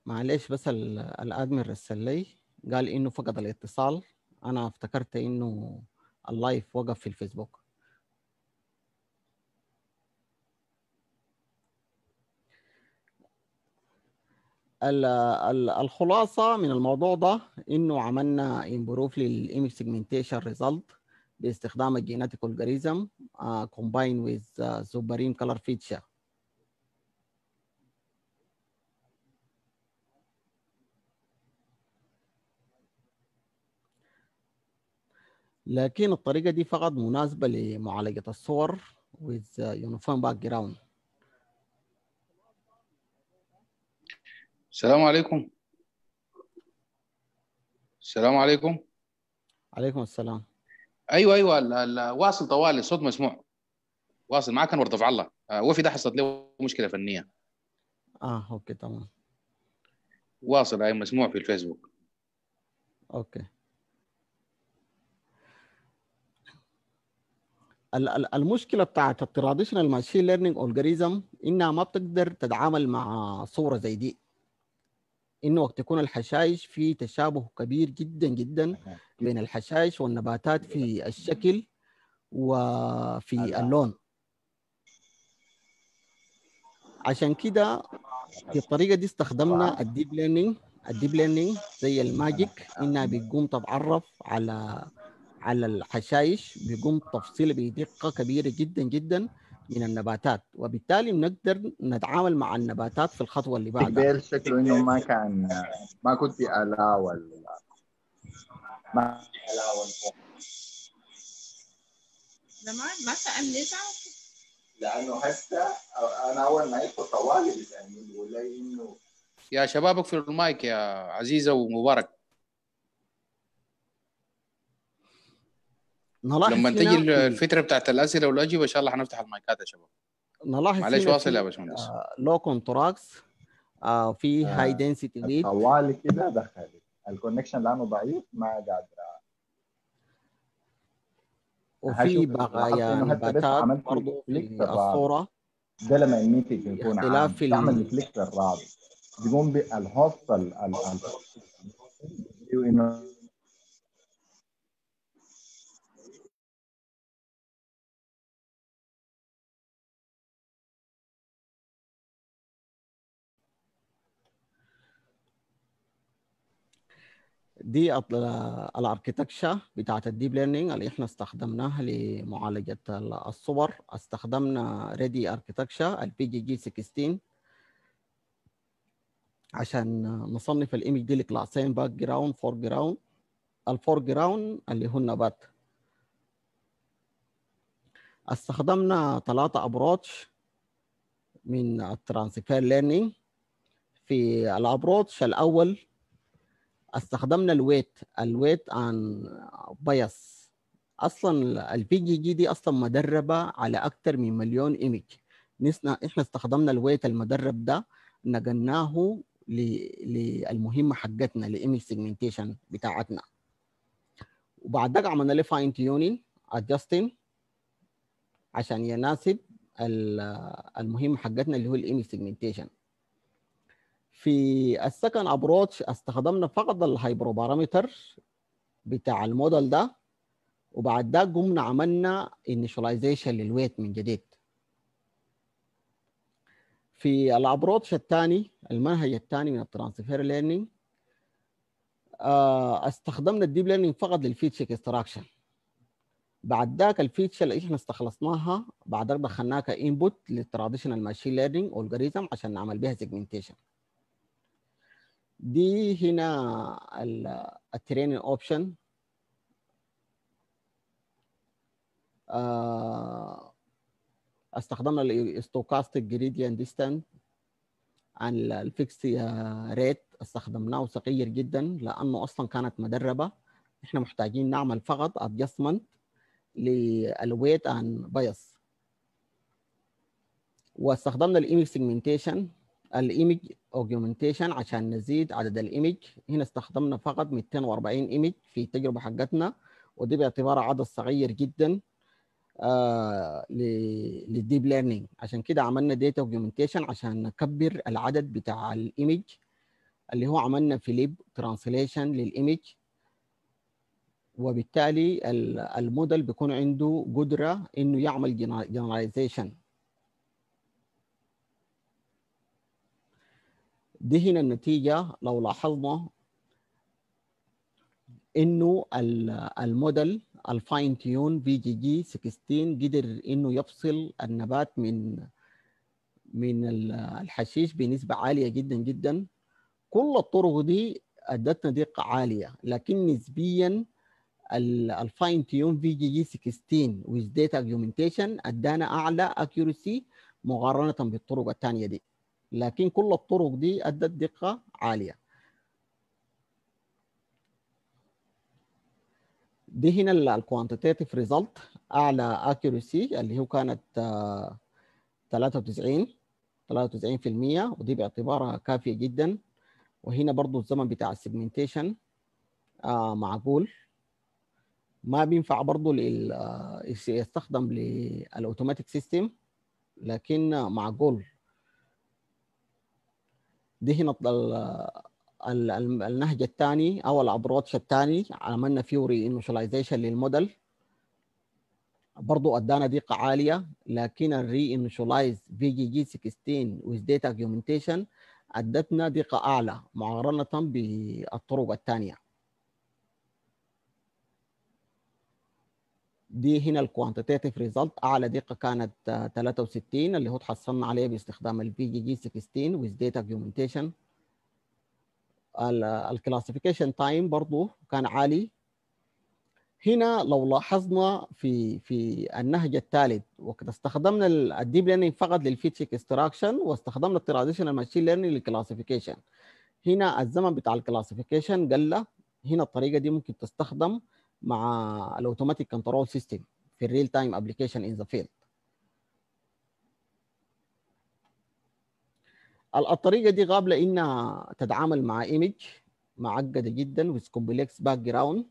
معلش بس ال- ال admin رسل لي قال إنه فقد الاتصال. أنا افتكرت إنه ال live وقف في الفيسبوك. ال- ال- الخلاصة من الموضوع ده إنه عملنا improve لل image segmentation result باستخدام ال genetic algorithm combined with superior color feature لكن الطريقة دي فقط مناسبة لمعالجة الصور with uniform background. السلام عليكم. السلام عليكم. عليكم السلام. أيوه أيوه ال- ال- واصل طوالي الصوت مسموع. واصل معك أنور دفع الله. آه، وفي ده حصلت له مشكلة فنية. آه okay تمام. واصل أي مسموع في الفيسبوك. okay ال- ال- المشكلة بتاعت ال traditional machine learning algorithm إنها ما بتقدر تتعامل مع صورة زي دي. إنه وقت يكون الحشائش في تشابه كبير جدا جدا بين الحشائش والنباتات في الشكل وفي اللون. عشان كده في الطريقة دي استخدمنا ال deep learning ال deep learning زي ال magic. إنها بيقوم تتعرف على على الحشائش بيقوم تفصل بدقة كبيرة جدا جدا من النباتات وبالتالي بنقدر نتعامل مع النباتات في الخطوة اللي بعدها. بيل شكله إنه ما كان ما كنت في الا ولا ما زمان ما سألني تعرف لأنه حتى أنا أول ما يدخل طوالي بيسألني بيقول لي إنه يا شباب اقفلوا المايك يا عزيزة ومبارك. نلاحظ لما تجي الفترة بتاعت الأسئلة والأجوبة إن شاء الله حنفتح المايكات يا شباب. نلاحظ معلش واصل يا باشمهندس. آه، لو كونتراكس آه في آه، هاي دنسيتي ويت طوالي كده دخلت الكونكشن لأنه ضعيف ما قادر. وفي بقايا نباتات عملت برضو كليك في. الصورة. ده لما الميتنج يكون عام. في تعمل كليك للرابط بيقوم بالهوست ال ال ال انه دي ال architecture بتاعت ال deep learning اللي إحنا استخدمناها لمعالجة ال- الصور. استخدمنا ready architecture ال VGG 16 عشان نصنف ال image دي ل classين background foreground ال foreground اللي هو النبات. استخدمنا ثلاثة approach من ال transfer learning في ال approach الأول استخدمنا ال weight ال weight and bias أصلا ال VGG دي أصلا مدربة على أكثر من مليون image نسنا إحنا استخدمنا ال weight المدرب ده نقلناه للمهمة حقتنا ل image segmentation بتاعتنا. وبعد ذاك عملنا له fine tuning adjusting عشان يناسب ال- المهمة حقتنا اللي هو ال image segmentation في ال second approach استخدمنا فقط ال hyperparameter بتاع الموديل ده وبعد ده قمنا عملنا initialization لل weight من جديد. في ال approach الثاني المنهج الثاني من ال transfer learning استخدمنا ال deep learning فقط لل feature extraction بعد ذاك ال feature اللي إحنا استخلصناها بعد ذاك دخلناها ك input لل traditional machine learning algorithm عشان نعمل بها segmentation دي هنا ال training option استخدمنا ال stochastic gradient descent and ال fixed rate استخدمناه صغير جدا لأنه أصلا كانت مدربة. إحنا محتاجين نعمل فقط adjustment لل weight and bias واستخدمنا ال image segmentation ال image augmentation عشان نزيد عدد ال image هنا استخدمنا فقط 240 image في التجربة حقتنا ودي باعتبارها عدد صغير جدا آه لل deep learning عشان كده عملنا data augmentation عشان نكبر العدد بتاع ال image اللي هو عملنا flip translation لل image وبالتالي الموديل بيكون عنده قدرة إنه يعمل generalization دي هنا النتيجة لو لاحظنا إنه ال model ال fine-tuned VGG 16 قدر إنه يفصل النبات من من الحشيش بنسبة عالية جدا جدا. كل الطرق دي أدتنا دقة عالية لكن نسبيا ال fine-tuned VGG 16 with data augmentation أدانا أعلى accuracy مقارنة بالطرق الثانية دي. لكن كل الطرق دي أدت دقة عالية. دي هنا ال quantitative result أعلى accuracy اللي هو كانت 93 93% ودي باعتبارها كافية جدا. وهنا برضو الزمن بتاع ال segmentation معقول. ما بينفع برضو يستخدم لل automatic system لكن معقول. دي هنا النهج الثاني أو ال approach الثاني. عملنا فيه initialization لل model. برضو أدانا دقة عالية لكن ال re-initialized VGG 16 with data augmentation أدتنا دقة أعلى مقارنه بالطرق الثانية. دي هنا ال quantitative result أعلى دقة كانت 63 اللي هو تحصلنا عليه باستخدام ال VGG 16 with data augmentation ال classification time برضو كان عالي. هنا لو لاحظنا في في النهج الثالث وقت استخدمنا ال deep learning فقط لل feature extraction واستخدمنا ال traditional machine learning لل classification هنا الزمن بتاع ال classification قل هنا الطريقة دي ممكن تستخدم مع ال automatic control system في ال real time application in the field الطريقة دي قابلة إنها تتعامل مع image معقدة جدا with complex background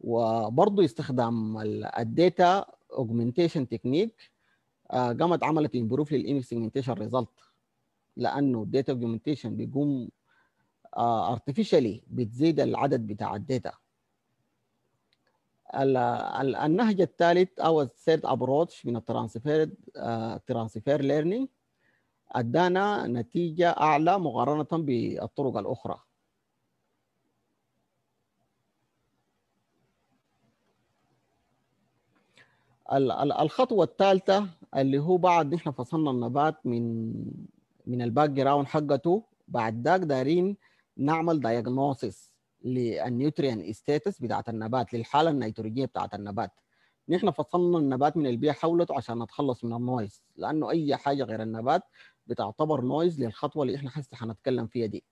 وبرضه استخدام ال data augmentation technique قامت عملت improve لل image segmentation result لأنه ال data augmentation بيقوم artificially بتزيد العدد بتاع ال data النهج الثالث أو ال third approach من ال transfer transfer learning أدانا نتيجة أعلى مقارنة بالطرق الأخرى. الخطوة الثالثة اللي هو بعد نحن فصلنا النبات من من ال background حقته بعد ذاك دايرين نعمل diagnosis لل nutrient status بتاعت النبات للحالة النيتروجينية بتاعت النبات. نحن فصلنا النبات من البيئة حولته عشان نتخلص من ال noise لأنه أي حاجة غير النبات بتعتبر noise للخطوة اللي إحنا هسه حنتكلم فيها دي.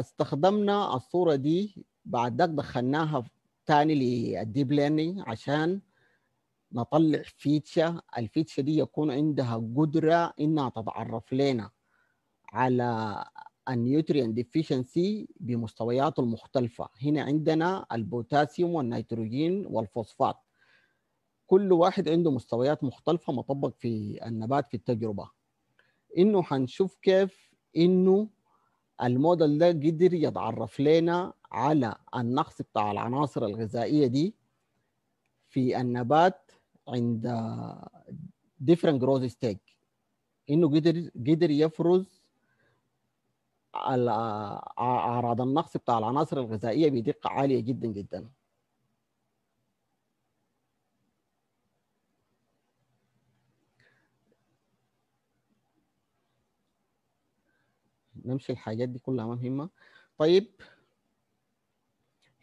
استخدمنا الصورة دي بعد ذاك دخلناها تاني لل deep learning عشان نطلع feature ال feature دي يكون عندها قدرة إنها تتعرف لنا على ال nutrient deficiency بمستوياته المختلفة. هنا عندنا البوتاسيوم والنيتروجين والفوسفات. كل واحد عنده مستويات مختلفة مطبق في النبات في التجربة. إنه حنشوف كيف إنه الموديل ده قدر يتعرف لنا على النقص بتاع العناصر الغذائية دي في النبات عند different growth stage. إنه قدر قدر يفرز أعراض النقص بتاع العناصر الغذائية بدقة عالية جدا جدا. نمشي الحاجات دي كلها مهمه طيب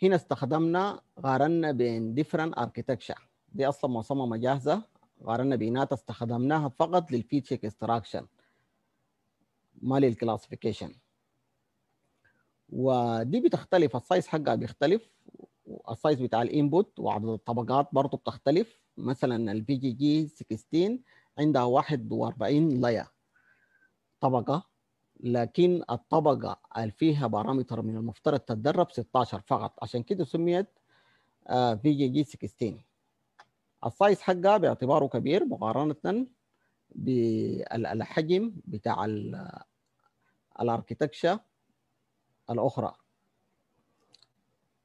هنا استخدمنا قارنا بين different architecture. دي أصلا مصممه جاهزة. قارنا بيناتها استخدمناها فقط لل feature extraction ما لل classification ودي بتختلف ال size حقها بيختلف ال size بتاع ال input وعدد الطبقات برضه بتختلف. مثلا ال VGG 16 عندها 41 layer طبقة لكن الطبقة اللي فيها parameter من المفترض تتدرب 16 فقط. عشان كده سميت VGG 16 ال size حقها باعتباره كبير مقارنة بالحجم بتاع ال architecture الأخرى.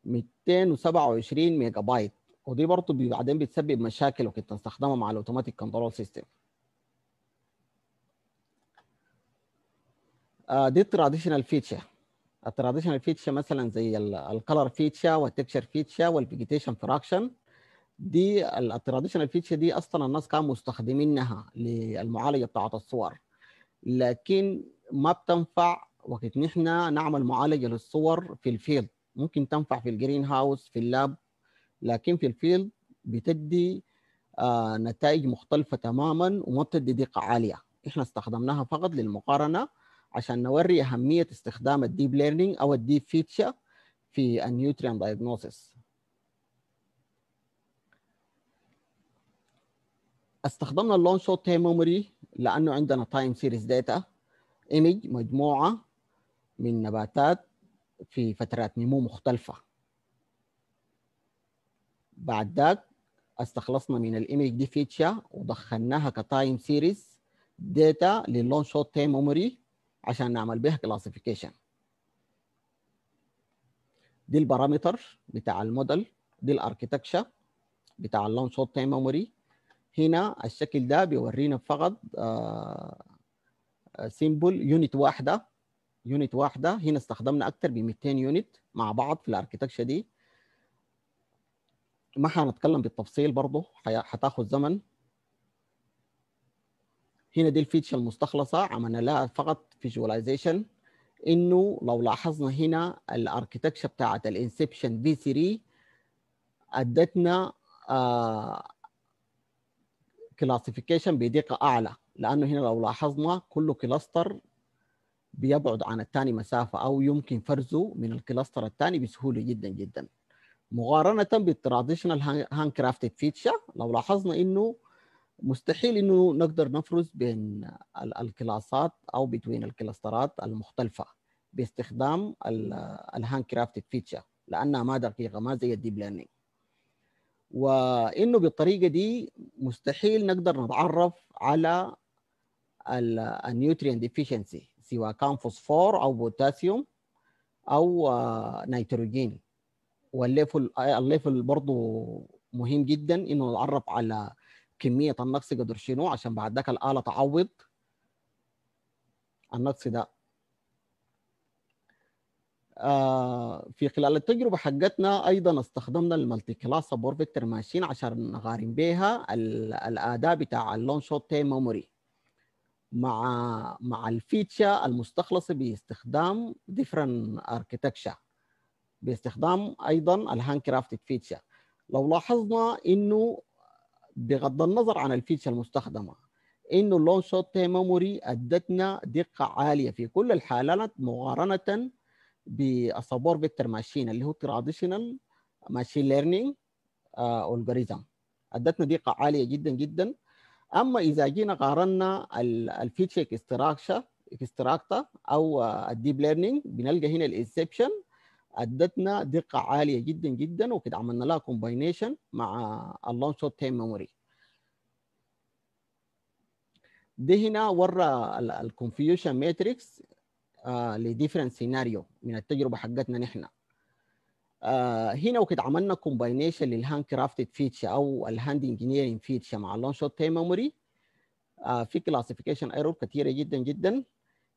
227 ميجا بايت. ودي برضه بعدين بتسبب مشاكل وكنت نستخدمها مع ال automatic control system. دي ال traditional feature ال traditional feature مثلا زي ال color feature وال texture feature وال vegetation fraction دي ال traditional feature دي أصلا الناس كانوا مستخدمينها للمعالجة بتاعت الصور. لكن ما بتنفع وقت نحن نعمل معالجة للصور في ال field. ممكن تنفع في ال greenhouse في ال lab لكن في ال field بتدي آه نتائج مختلفة تماما وما بتدي دقة عالية. إحنا استخدمناها فقط للمقارنة عشان نوري أهمية استخدام ال deep learning أو ال deep feature في ال nutrient diagnosis استخدمنا ال long short-term memory لأنه عندنا time series data image مجموعة من نباتات في فترات نمو مختلفة. بعد ذاك استخلصنا من ال image دي feature ودخلناها ك time series data لل long short-term memory عشان نعمل بها classification دي ال parameter بتاع الموديل دي ال architecture بتاع ال long short-term memory. هنا الشكل ده بيورينا فقط simple unit واحدة. unit واحدة. هنا استخدمنا أكثر ب 200 unit مع بعض في ال architecture دي. ما حنتكلم بالتفصيل برضه حتاخذ زمن. هنا دي ال feature المستخلصة عملنا لها فقط visualization إنه لو لاحظنا هنا ال architecture بتاعت ال Inception V3 أدتنا classification بدقة أعلى. لأنه هنا لو لاحظنا كل cluster بيبعد عن الثاني مسافة أو يمكن فرزه من ال cluster الثاني بسهولة جدا جدا. مقارنة بال traditional handcrafted feature لو لاحظنا إنه مستحيل إنه نقدر نفرز بين ال class ات أو بين ال cluster ات المختلفة باستخدام ال handcrafted feature لأنها ما دقيقة ما زي ال deep learning وإنه بالطريقة دي مستحيل نقدر نتعرف على ال nutrient deficiency سواء كان فوسفور أو بوتاسيوم أو نيتروجين. وال level ال level برضه مهم جدا إنه نتعرف على كمية النقص قدر شنو عشان بعد ذاك الآلة تعوض النقص ده. آه في خلال التجربة حقتنا أيضا استخدمنا ال multi-class support vector machine عشان نقارن بها الاداء بتاع ال long short-term memory. مع مع ال feature المستخلصة باستخدام different architecture باستخدام أيضا ال handcrafted feature لو لاحظنا إنه بغض النظر عن ال feature المستخدمة إنه ال long short memory أدتنا دقة عالية في كل الحالات مقارنة بال support vector machine اللي هو traditional machine learning algorithm أدتنا دقة عالية جدا جدا. أما إذا جينا قارنا ال feature extraction extractor أو ال deep learning بنلقى هنا ال Inception أدتنا دقة عالية جدا جدا وكده عملنا لها combination مع ال long short-term memory ده هنا ورى ال confusion matrix ل different scenario من التجربة حقتنا نحن. آه هنا وكده عملنا combination لل handcrafted feature أو ال hand engineering feature مع ال long short-term memory آه في classification error كثيره جدا جدا.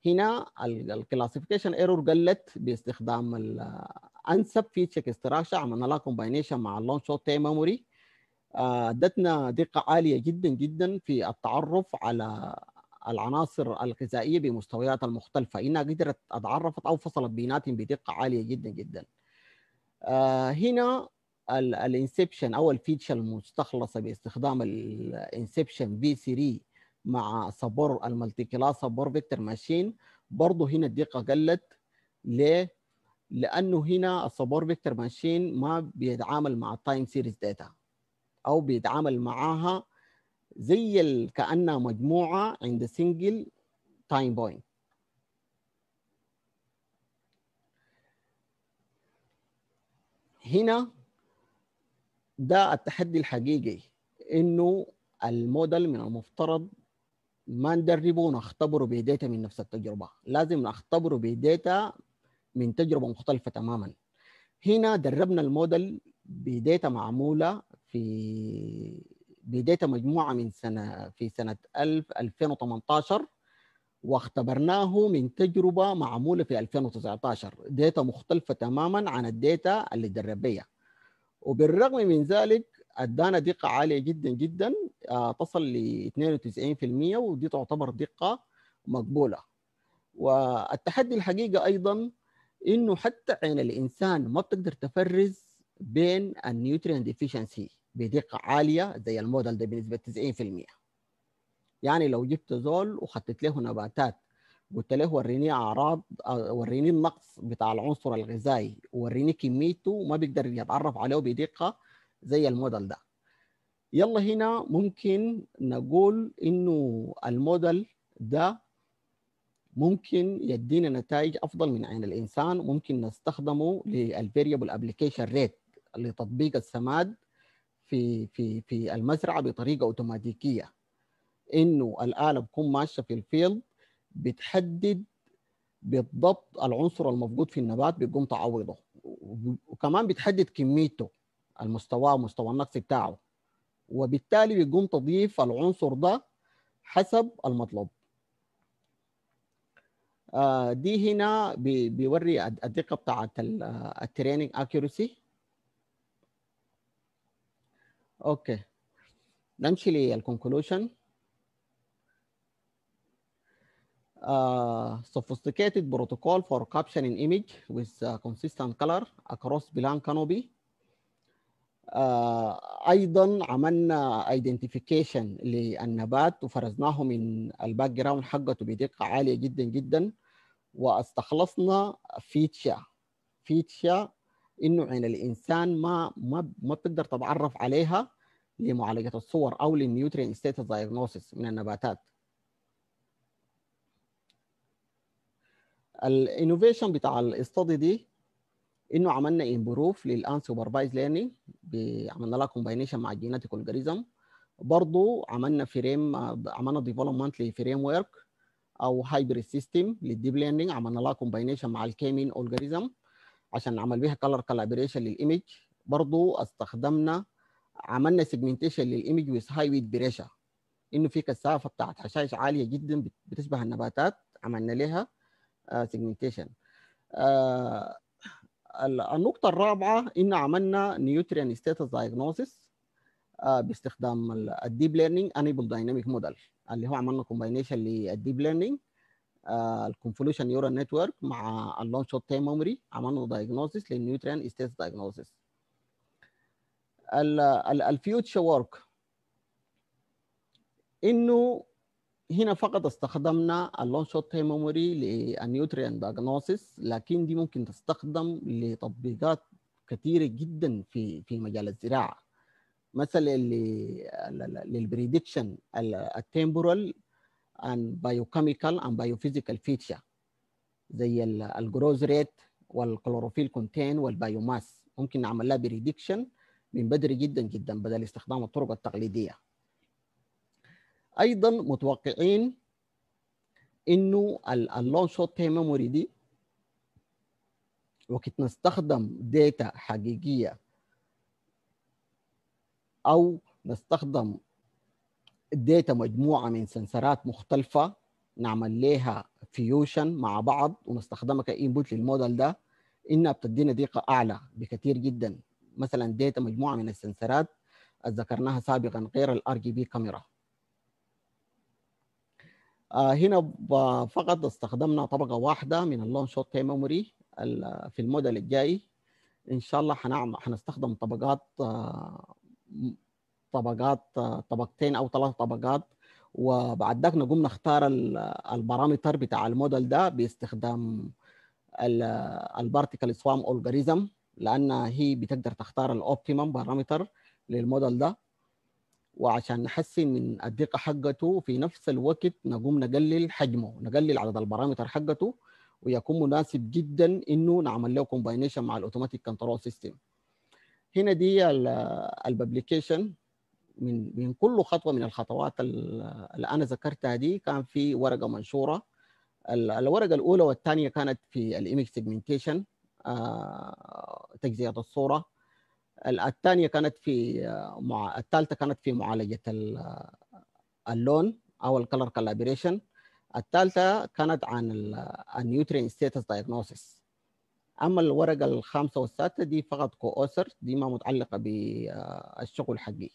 هنا ال classification error قلت باستخدام ال Inception feature extractor عملنا لها combination مع ال long short-term memory ادتنا دقة عالية جدا جدا في التعرف على العناصر الغذائية بمستوياتها المختلفة. إنها قدرت أتعرفت أو فصلت بيناتهم بدقة عالية جدا جدا. آه هنا ال Inception أو ال features المستخلصة باستخدام ال Inception V3 مع support ال multi-class support vector machine برضه هنا الدقة قلت ليه؟ لأنه هنا ال support vector machine ما بيتعامل مع ال time series data أو بيتعامل معاها زي كأنها مجموعة عند single time point هنا ده التحدي الحقيقي إنه الموديل من المفترض ما ندربه ونختبره ب data من نفس التجربة. لازم نختبره ب data من تجربة مختلفة تماما. هنا دربنا ال model ب data معمولة في ب data مجموعة من سنة في سنة 1000 2018 واختبرناه من تجربة معمولة في 2019 data مختلفة تماما عن ال data اللي درب بيها وبالرغم من ذلك أدانا دقة عالية جدا جدا تصل ل 92% ودي تعتبر دقة مقبولة. والتحدي الحقيقة أيضا إنه حتى عين الإنسان ما بتقدر تفرز بين ال nutrient deficiency بدقة عالية زي الموديل ده بنسبة 90% يعني لو جبت زول وخطيت له نباتات قلت له وريني أعراض وريني النقص بتاع العنصر الغذائي وريني كميته ما بيقدر يتعرف عليه بدقة زي الموديل ده. يلا هنا ممكن نقول إنه الموديل ده ممكن يدينا نتائج أفضل من عين الإنسان. ممكن نستخدمه لل variable application rate لتطبيق السماد في في في المزرعة بطريقة أوتوماتيكية. إنه الآلة بتكون ماشية في ال field بتحدد بالضبط العنصر المفقود في النبات بيقوم تعوضه وكمان بتحدد كميته المستوى ومستوى النقص بتاعه وبالتالي بيقوم تضيف العنصر ده حسب المطلوب. آه دي هنا بيوري الدقة بتاعت ال training accuracy okay. نمشي لل conclusion uh, sophisticated protocol for capturing image with uh, consistent color across plant canopy آه، أيضا عملنا identification للنبات وفرزناه من ال background حقته بدقة عالية جدا جدا واستخلصنا feature feature إنه عين الإنسان ما ما ما بتقدر تتعرف عليها لمعالجة الصور أو لل nutrient status diagnosis من النباتات. ال innovation بتاع ال study دي إنه عملنا improve لل unsupervised learning عملنا لها combination مع ال genetic algorithm برضه عملنا frame عملنا development ل framework أو hybrid system لل deep learning عملنا لها combination مع ال k-means algorithm عشان نعمل بيها color calibration لل image برضه استخدمنا عملنا segmentation لل image with high weed pressure إنه في كثافة بتاعت حشائش عالية جدا بتشبه النباتات عملنا لها. segmentation النقطة الرابعة إن عملنا nutrient status diagnosis باستخدام ال deep learning enabled dynamic model اللي هو عملنا combination لل deep learning ال convolution neural network مع ال long short time memory عملنا diagnosis لل nutrient status diagnosis. ال future work إنه هنا فقط استخدمنا ال long short time memory لل nutrient diagnosis لكن دي ممكن تستخدم لتطبيقات كثيرة جدا في في مجال الزراعة. مثلا لل prediction ال temporal and biochemical and biophysical feature زي ال growth rate وال chlorophyll content وال biomass ممكن نعمل لها prediction من بدري جدا جدا بدل استخدام الطرق التقليدية. أيضا متوقعين إنه ال long short time memory دي وقت نستخدم data حقيقية أو نستخدم data مجموعة من سنسرات مختلفة نعمل لها fusion مع بعض ونستخدمها ك input لل model ده إنها بتدينا دقة أعلى بكثير جدا. مثلا data مجموعة من السنسرات ذكرناها سابقا غير ال RGB camera. هنا فقط استخدمنا طبقة واحدة من ال long short time memory في الموديل الجاي. إن شاء الله حنعمل حنستخدم طبقات آه طبقات آه طبقتين أو ثلاث طبقات. وبعد ذاك نقوم نختار ال parameter بتاع الموديل ده باستخدام ال particle swarm algorithm لانها هي بتقدر تختار ال optimum parameter لل model ده. وعشان نحسن من الدقة حقته في نفس الوقت نقوم نقلل حجمه نقلل عدد ال parameter حقته ويكون مناسب جدا إنه نعمل له combination مع ال automatic control system هنا دي ال publication من من كل خطوة من الخطوات اللي أنا ذكرتها دي كان في ورقة منشورة. الورقة الأولى والثانية كانت في ال image segmentation تجزئة الصورة. الثانية كانت في مع الثالثة كانت في معالجة اللون أو ال color calibration الثالثة كانت عن ال nutrient status diagnosis أما الورقة الخامسة والسادسه دي فقط co-author دي ما متعلقة بالشغل حقي.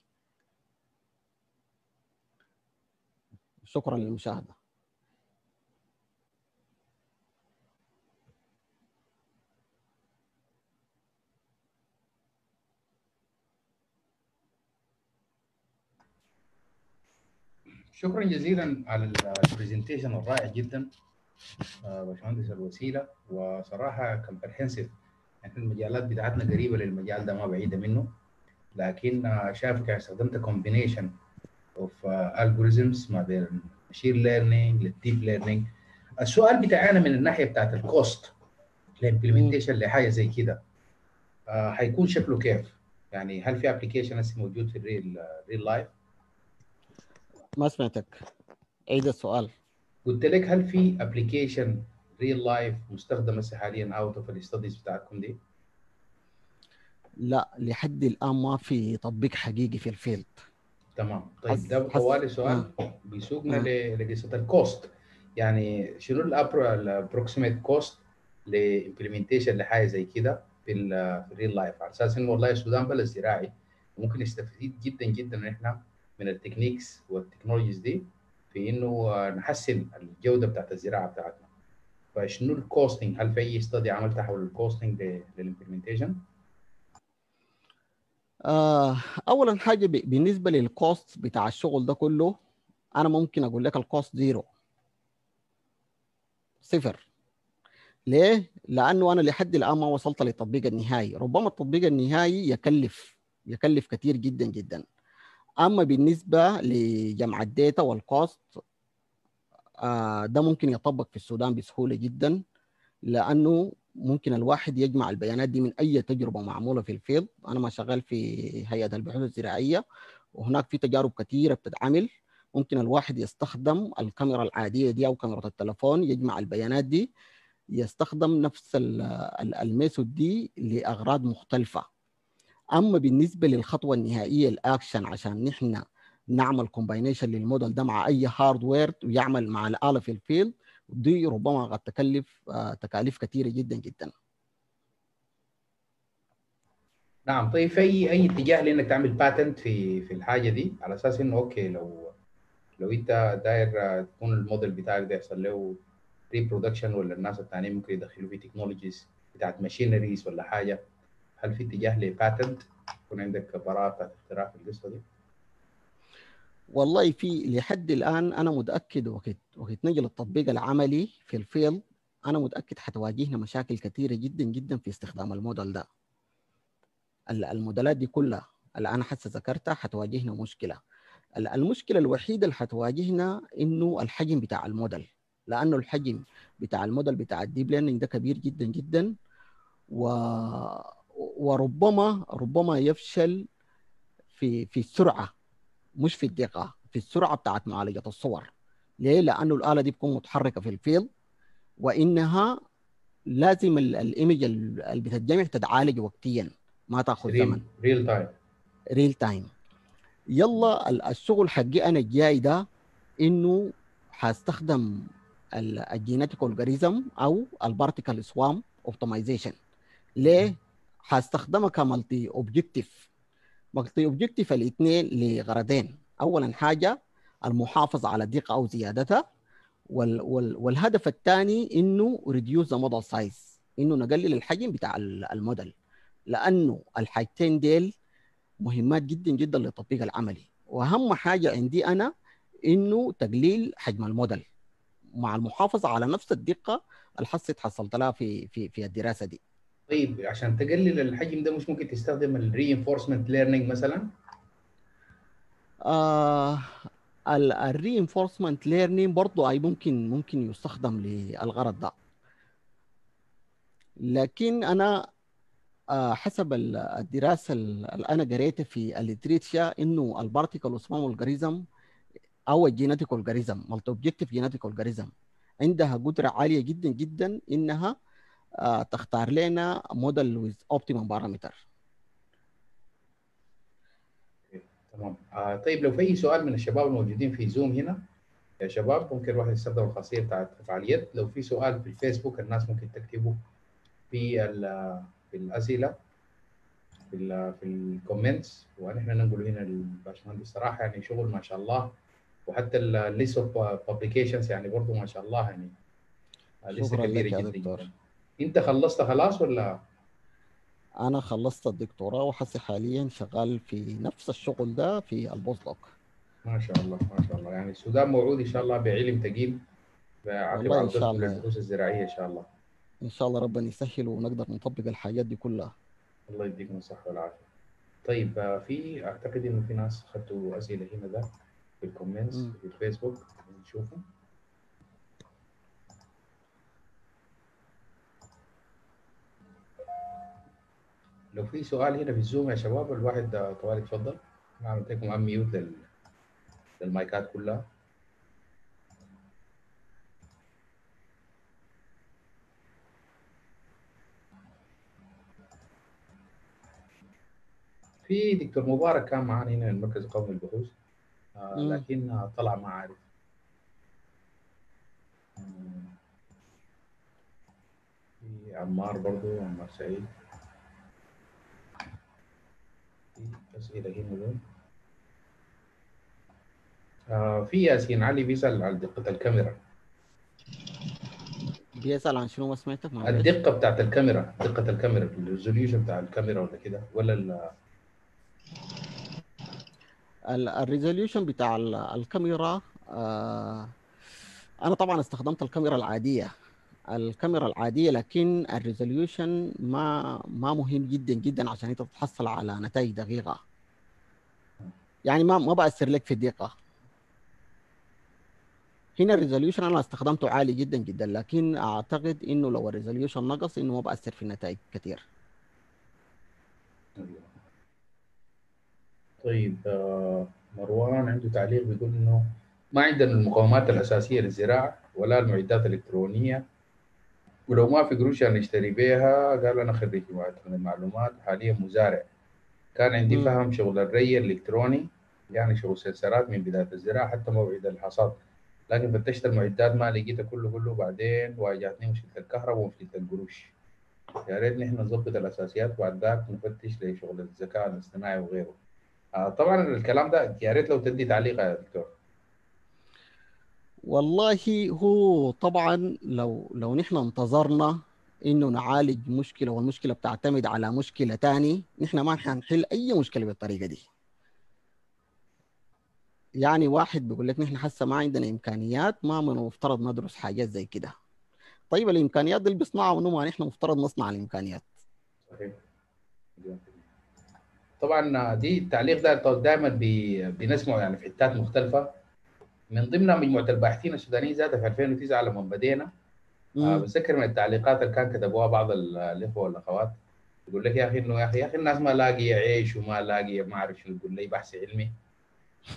شكرا للمشاهدة. شكرا جزيلا على ال presentation الرائع جدا باشمهندس الوسيلة. وصراحة comprehensive إحنا المجالات بتاعتنا قريبة للمجال ده ما بعيدة منه. لكن شايفك استخدمت combination of algorithms ما بين ال machine learning لل deep learning السؤال بتاعنا من الناحية بتاعت ال cost ال implementation لحاجة زي كده حيكون شكله كيف؟ يعني هل في application هسه موجود في ال real real life؟ ما سمعتك عيد السؤال قلت لك هل في application real life مستخدم هسه حاليا out of ال studies بتاعتكم دي؟ لا لحد الآن ما في تطبيق حقيقي في ال field تمام طيب ده طوالي سؤال آه. بيسوقنا آه. لقصة ال cost يعني شنو ال approximate cost ل implementation لحاجة زي كده في ال real life على أساس إنه والله السودان بلد زراعي ممكن نستفيد جدا جدا ان إحنا من ال techniques وال technologies دي في إنه نحسن الجودة بتاعت الزراعة بتاعتنا. فشنو ال costing هل في أي study عملتها حول ال costing لل implementation؟ آه اولا حاجة بالنسبة لل cost بتاع الشغل ده كله أنا ممكن أقول لك ال cost zero صفر. ليه؟ لأنه أنا لحد الآن ما وصلت للتطبيق النهائي. ربما التطبيق النهائي يكلف يكلف كثير جدا جدا. أما بالنسبة لجمع ال data وال cost آه ده ممكن يطبق في السودان بسهولة جدا لأنه ممكن الواحد يجمع البيانات دي من أي تجربة معمولة في ال field. أنا ما شغال في هيئة البحوث الزراعية وهناك في تجارب كثيره بتتعمل. ممكن الواحد يستخدم الكاميرا العادية دي أو كاميرا التلفون يجمع البيانات دي يستخدم نفس ال- ال- method دي لأغراض مختلفة. أما بالنسبة للخطوة النهائية الاكشن عشان نحن نعمل combination لل model ده مع أي hardware ويعمل مع الآلة في ال field دي ربما قد تكلف آه، تكاليف كثيره جدا جدا. نعم. طيب في اي أي اتجاه لإنك تعمل patent في في الحاجة دي؟ على أساس إنه okay لو لو أنت داير آه، تكون الموديل بتاعك ده يحصل له reproduction ولا الناس الثانيين ممكن يدخلوا فيه technologies بتاعت machineries ولا حاجة؟ هل في اتجاه ل patent؟ يكون عندك بتاعت اختراع في القصة دي؟ والله في لحد الآن أنا متأكد وقت وقت نجي للتطبيق العملي في ال field أنا متأكد حتواجهنا مشاكل كثيرة جدا جدا في استخدام الموديل ده. ال- الموديلات دي كلها اللي أنا حتى ذكرتها حتواجهنا مشكلة. ال- المشكلة الوحيدة اللي حتواجهنا إنه الحجم بتاع الموديل لأنه الحجم بتاع الموديل بتاع ال deep learning ده كبير جدا جدا و... وربما ربما يفشل في في السرعة مش في الدقة في السرعة بتاعت معالجة الصور. ليه؟ لأنه الآلة دي بتكون متحركة في ال field وإنها لازم ال- الايمج ال- اللي بتتجمع تتعالج وقتيا ما تأخذ زمن. real time real time يلا ال- الشغل حقي أنا الجاي ده إنه حأستخدم ال genetic algorithm أو ال particle swarm optimization ليه؟ حاستخدمها ك multi objective multi objective الاثنين لغرضين. اولا حاجة المحافظة على الدقة أو زيادتها وال وال والهدف الثاني إنه reduce the model size إنه نقلل الحجم بتاع ال- الموديل. لأنه الحاجتين ديل مهمات جدا جدا للتطبيق العملي. وأهم حاجة عندي أنا إنه تقليل حجم الموديل. مع المحافظة على نفس الدقة اللي حصلت حصلت لها في في في الدراسة دي. طيب عشان تقلل الحجم ده مش ممكن تستخدم ال reinforcement learning مثلا؟ آه ال reinforcement learning برضه أي ممكن ممكن يستخدم للغرض ده لكن أنا آه حسب ال- الدراسة اللي أنا قريتها في ال literature إنه ال particle swarm algorithm أو ال genetic algorithm multi objective genetic algorithm عندها قدرة عالية جدا جدا إنها تختار لنا model with optimum parameter تمام. آه طيب لو في أي سؤال من الشباب الموجودين في زوم هنا يا شباب ممكن الواحد يستخدم الخاصية بتاعت رفع اليد لو في سؤال في الفيسبوك الناس ممكن تكتبه في ال- في الأسئلة في ال في ال comments. ونحن نقول هنا للباشمهندس صراحة يعني شغل ما شاء الله. وحتى ال list of publications يعني برضه ما شاء الله يعني آه، لسه لك كبيرة يا جدا دكتور. جدا. انت خلصت خلاص ولا أنا خلصت الدكتوراه وحسي حاليا شغال في نفس الشغل ده في ال postdoc ما شاء الله ما شاء الله يعني السودان موعود إن شاء الله بعلم ثقيل والله إن شاء الله. للدروس الزراعية إن شاء الله إن شاء الله ربنا يسهل ونقدر نطبق الحاجات دي كلها الله يديكم الصحة والعافية. طيب آه، في أعتقد إنه في ناس ختوا أسئلة هنا ده في ال comments. في الفيسبوك نشوفه. لو في سؤال هنا في الزوم يا شباب الواحد آه، طوال يتفضل. أنا عملت لكم unmute لل... للمايكات كلها. في دكتور مبارك كان معانا هنا من المركز القومي للبحوث آه. لكن آه، طلع ما عارف. في عمار برضو عمار سعيد أسئلة هنا في ياسين علي بيسأل على دقة الكاميرا. بيسأل عن شنو ما سمعتك معلش. الدقة بتاعت الكاميرا دقة الكاميرا ال resolution بتاع الكاميرا ولا كده؟ ولا ال- ال resolution بتاع ال- الكاميرا آه أنا طبعا استخدمت الكاميرا العادية. الكاميرا العادية لكن ال resolution ما ما مهم جدا جدا عشان أنت تتحصل على نتائج دقيقة. يعني ما ما بأثر لك في الدقة. هنا ال resolution أنا استخدمته عالي جدا جدا لكن أعتقد إنه لو ال resolution نقص إنه ما بأثر في النتائج كثير. طيب آه، مروان عنده تعليق بيقول إنه ما عندنا المقومات الأساسية للزراعة ولا المعدات الإلكترونية. ولو ما في قروش نشتري بيها قال أنا خريج جامعة من المعلومات حاليا مزارع. كان عندي. فهم شغل الري الإلكتروني يعني شغل سلسلات من بداية الزراعة حتى موعد الحصاد. لكن فتشت المعدات ما لقيتها كله كله بعدين واجهتني مشكلة الكهرباء ومشكلة القروش. يا ريت نحن نظبط الأساسيات وبعد ذاك نفتش لشغل الذكاء الاصطناعي وغيره. آه، طبعا الكلام ده يا ريت لو تدي تعليق يا دكتور. والله هو طبعا لو لو نحن انتظرنا إنه نعالج مشكلة والمشكلة بتعتمد على مشكلة تاني نحن ما حنحل أي مشكلة بالطريقة دي. يعني واحد بيقول لك نحن حاسه ما عندنا إمكانيات ما من المفترض ندرس حاجات زي كده. طيب الإمكانيات اللي بيصنعها منو ما نحن مفترض نصنع الإمكانيات. صحيح. طبعا دي التعليق ده دائما بنسمعه يعني في حتات مختلفة. من ضمنها مجموعه الباحثين السودانيين ذاتها في 2009 لما بدينا آه مم. بتذكر من التعليقات اللي كان كتبوها بعض ال- الإخوة والأخوات. يقول لك يا أخي إنه يا أخي يا أخي الناس ما لاقيه عيش وما لاقيه ما أعرف شنو يقول لي بحث علمي.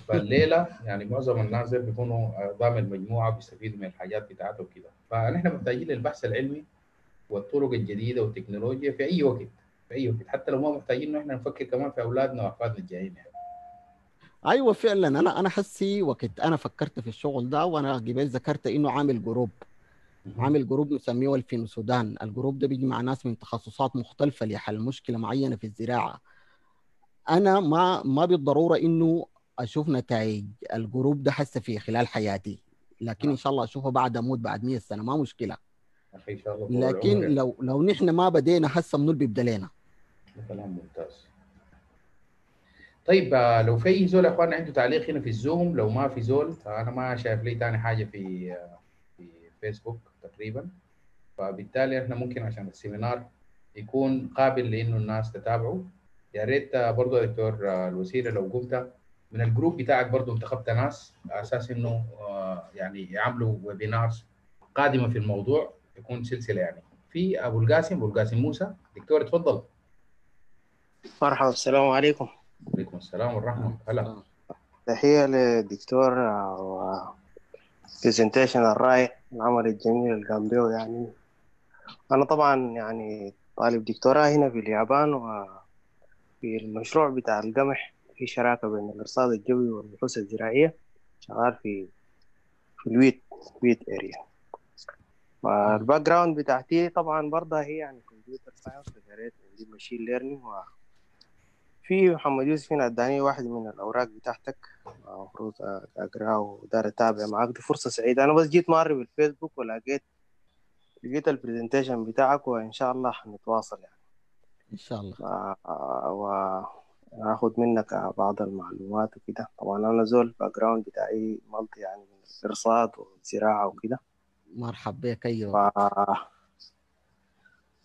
فالليلة يعني معظم الناس بيكونوا اعضاء من المجموعة بيستفيدوا من الحاجات بتاعتهم كده فنحن محتاجين للبحث العلمي والطرق الجديدة والتكنولوجيا في أي وقت في أي وقت. حتى لو ما محتاجين إنه إحنا نفكر كمان في أولادنا وأحفادنا الجايين. يعني. أيوه فعلا. أنا أنا حسي وقت أنا فكرت في الشغل ده وأنا قبل ذكرت إنه عامل group. عامل group نسميه الفين السودان. ال group ده بيجمع ناس من تخصصات مختلفة لحل مشكلة معينة في الزراعة. أنا ما ما بالضرورة إنه أشوف نتائج. ال group ده حسه في خلال حياتي. لكن إن شاء الله أشوفه بعد أموت بعد 100 سنة ما إن شاء الله طول لكن. لو لو نحن ما بدينا حسه منو اللي بيبدا لنا كلام ممتاز. طيب آه، لو في زول يا اخوان عنده تعليق هنا في الزوم لو ما في زول فانا ما شايف لي تاني حاجة في في فيسبوك تقريبا. فبالتالي إحنا ممكن عشان ال seminar يكون قابل لإنه الناس تتابعه. يا ريت آه، برضو يا دكتور آه، الوسيله لو قمت من ال group بتاعك برضو انتخبت ناس على أساس إنه يعني يعملوا webinars قادمة في الموضوع تكون سلسلة يعني. في أبو القاسم أبو القاسم موسى. دكتور اتفضل مرحبا السلام عليكم. عليكم السلام والرحمة. هلا. تحية للدكتور وال presentation الرائع العمل الجميل اللي قام به يعني. أنا طبعا يعني طالب دكتوراه هنا في اليابان وفي المشروع بتاع القمح. في شراكة بين الإرصاد الجوي والبحوث الزراعية. شغال في في ال wheat wheat area وال background بتاعتي طبعا برضه هي يعني computer science قريت عندي machine learning و في محمد يوسف هنا اداني واحد من الأوراق بتاعتك. المفروض اقراها وداير أتابع معاك. دي فرصة سعيدة. أنا بس جيت ماري بالفيسبوك ولقيت لقيت ال presentation بتاعك وإن شاء الله حنتواصل يعني. إن شاء الله. واخد منك بعض المعلومات وكده. طبعا أنا زول background بتاعي multi يعني من الارصاد والزراعة وكده. مرحب بك أيوه ف...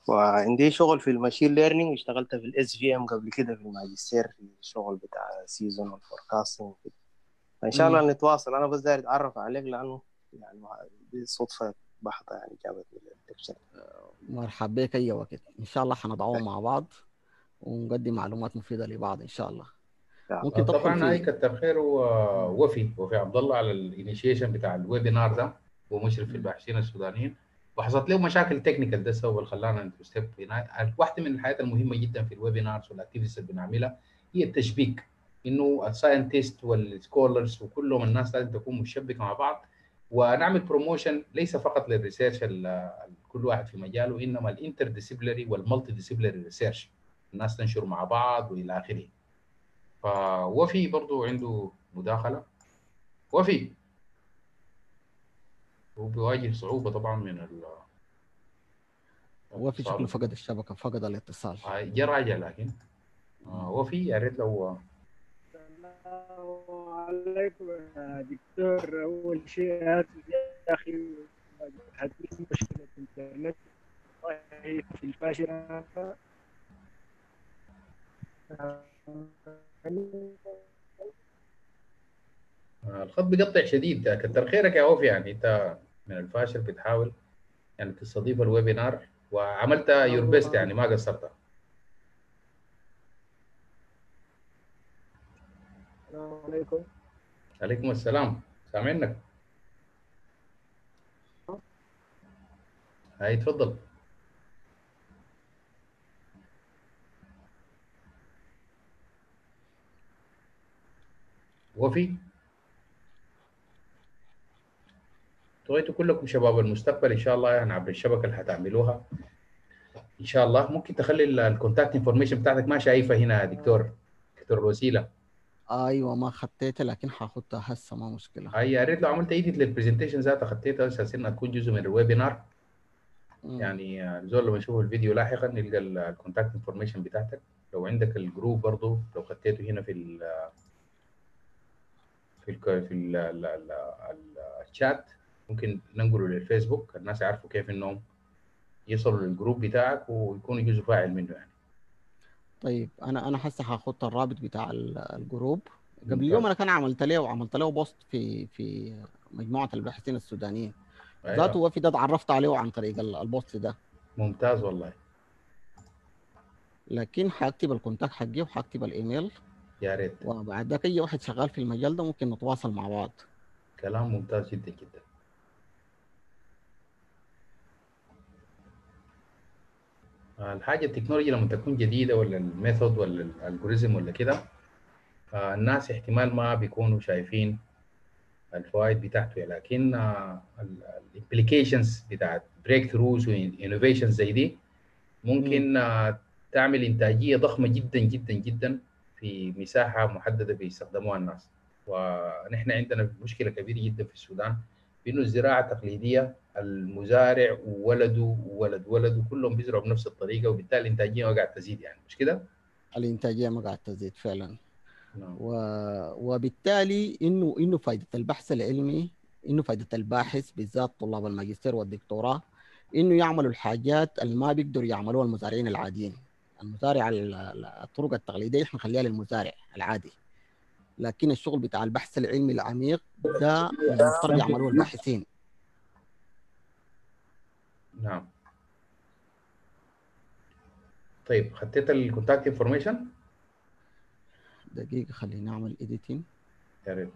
وعندي شغل في ال machine learning اشتغلت في ال SVM قبل كده في الماجستير في الشغل بتاع seasonal forecasting فإن شاء الله نتواصل. أنا بس داير أتعرف عليك لأنه يعني دي صدفة بحتة يعني جابتني للتكشن مرحب بك أي وقت. إن شاء الله حنضعوه مع بعض ونقدم معلومات مفيدة لبعض إن شاء الله. ممكن طبعا هاي في كتر خير ووفي وفي عبد الله على الانيشيشن بتاع الويبينار ده ومشرف في الباحثين السودانيين. وحصلت له مشاكل تكنيكال ده السبب اللي خلانا ستيب واحدة من الحاجات المهمة جدا في الويبينارز والاكتيفيتيز اللي بنعملها هي التشبيك. إنه ال scientist وال scholars وكلهم الناس لازم تكون مشبكة مع بعض. ونعمل promotion ليس فقط لل research كل واحد في مجاله إنما ال interdisciplinary وال multidisciplinary research الناس تنشر مع بعض وإلى آخره. فوفي برضو عنده مداخلة. وفي هو بيواجه صعوبة طبعا من ال وفي شكله فقد الشبكة فقد الاتصال. آه، جا راجع لكن. آه، وفي يا ريت لو السلام عليكم يا دكتور. أول شيء هذا يا أخي حتجي مشكلة الإنترنت. والله في الفاشله آه، الخط بيقطع شديد كتر خيرك يا وفي يعني انت من الفاشل بتحاول يعني تستضيف الويبينار وعملت يور بيست يعني ما قصرت. السلام عليكم. عليكم السلام. سامعينك؟ هاي تفضل. وفي؟ أنتوا كلكم شباب المستقبل إن شاء الله يعني عبر الشبكة اللي هتعملوها. إن شاء الله. ممكن تخلي ال- contact information بتاعتك ما شايفه هنا يا دكتور؟ دكتور الوسيلة. أيوه ما خطيتها لكن حاخدها هسه ما مشكلة. هاي يا ريت لو عملت edit لل presentation ذاتها خطيتها. أساس انها تكون جزء من ال webinar. يعني آه، زول لما يشوف الفيديو لاحقا يلقى ال contact information بتاعتك. لو عندك ال group برضو لو خطيته هنا في ال في ال في ال ال- ال- ال- الشات ممكن ننقله للفيسبوك الناس يعرفوا كيف إنهم يصلوا لل group بتاعك ويكونوا جزء فاعل منه يعني. طيب أنا أنا هسه هاخد الرابط بتاع ال- group. قبل. يوم أنا كان عملت له وعملت له post في في مجموعة الباحثين السودانيين. أيوة. ذاته وفي ده اتعرفت عليه عن طريق ال- post ده. ممتاز والله. لكن هكتب ال contact حقي وهكتب الإيميل. يا ريت. وبعد ذاك اي واحد شغال في المجال ده ممكن نتواصل مع بعض. كلام ممتاز جدا جدا. الحاجة التكنولوجيا لما تكون جديدة ولا ال method ولا ال algorithm ولا كده آه، الناس احتمال ما بيكونوا شايفين الفوائد بتاعته. لكن ال applications بتاعت breakthroughs و innovation زي دي ممكن آه، تعمل إنتاجية ضخمة جدا جدا جدا في مساحة محددة بيستخدموها الناس. ونحن عندنا مشكلة كبيرة جدا في السودان بأنه الزراعة التقليدية المزارع وولده وولد ولده كلهم بيزرعوا بنفس الطريقة وبالتالي الإنتاجية ما قاعد تزيد يعني مش كده؟ الإنتاجية ما قاعد تزيد فعلا نعم. و... وبالتالي إنه إنه فائده البحث العلمي إنه فائده الباحث بالذات طلاب الماجستير والدكتوراه إنه يعملوا الحاجات اللي ما بيقدروا يعملوها المزارعين العاديين المزارع ال- ال- الطرق التقليدية إحنا نخليها للمزارع العادي لكن الشغل بتاع البحث العلمي العميق ده المفترض يعملوه الباحثين نعم. طيب خطيت ال contact information دقيقة خليني أعمل editing يا ريت.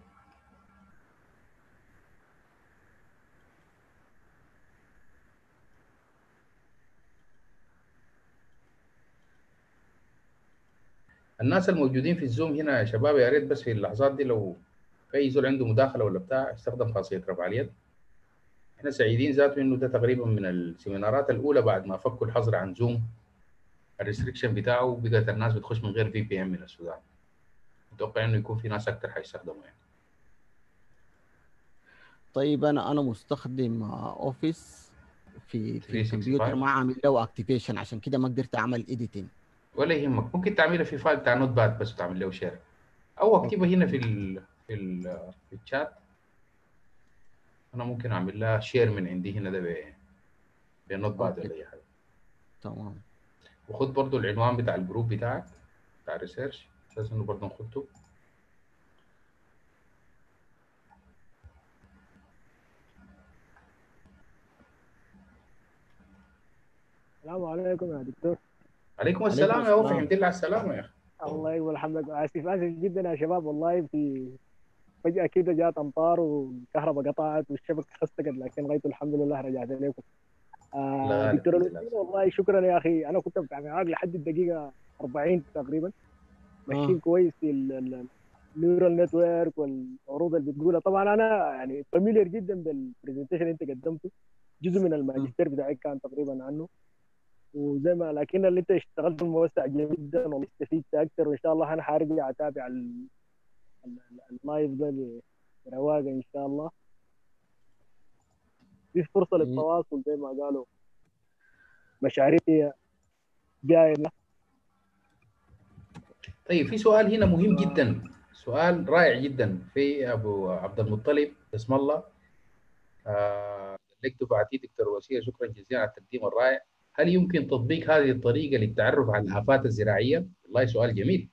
الناس الموجودين في ال Zoom هنا يا شباب يا ريت بس في اللحظات دي لو في أي زول عنده مداخلة ولا بتاع استخدم خاصية رفع اليد. إحنا سعيدين ذاته إنه ده تقريبا من السيمينارات الأولى بعد ما فكوا الحظر عن Zoom ال restriction بتاعه بقت الناس بتخش من غير VPN من السودان. أتوقع إنه يكون في ناس أكثر حيستخدموا يعني. طيب أنا أنا مستخدم Office في في 365. الكمبيوتر ما عامل له activation عشان كده ما قدرت أعمل editing ولا يهمك ممكن تعملها في file بتاع Notepad بس وتعمل له share أو اكتبها هنا في ال في ال في الشات أنا ممكن أعمل لها share من عندي هنا ده بنوت okay. ولا أي حاجة. تمام. وخد برضو العنوان بتاع ال group بتاعك بتاع ال research أساس إنه برضه نخده السلام عليكم يا دكتور. عليكم السلام يا وفي السلام. الحمد لله على السلامة يا أخي. الله يقول الحمد لله. آسف آسف جدا يا شباب والله في فجأة كده جات أمطار والكهرباء قطعت والشبكة سقطت لكن لغاية الحمد لله رجعت لكم. آه دكتور والله شكرا يا أخي. أنا كنت معاك لحد الدقيقة 40 تقريبا. ماشيين كويس في ال neural network والعروض اللي بتقولها. طبعا أنا يعني familiar جدا بال presentation اللي أنت قدمته. جزء من الماجستير بتاعك كان تقريبا عنه. وزي ما لكن اللي أنت اشتغلت موسع جدا واستفدت أكثر وإن شاء الله أنا حارجع أتابع اللايف ده ل- رواقه إن شاء الله. في فرصة للتواصل زي ما قالوا. مشاريع جاية. طيب في سؤال هنا مهم جدا. سؤال رائع جدا في أبو عبد المطلب. بسم الله. آه لك بعتي دكتور وسيلة. شكرا جزيلا على التقديم الرائع. هل يمكن تطبيق هذه الطريقة للتعرف على الآفات الزراعية؟ والله سؤال جميل.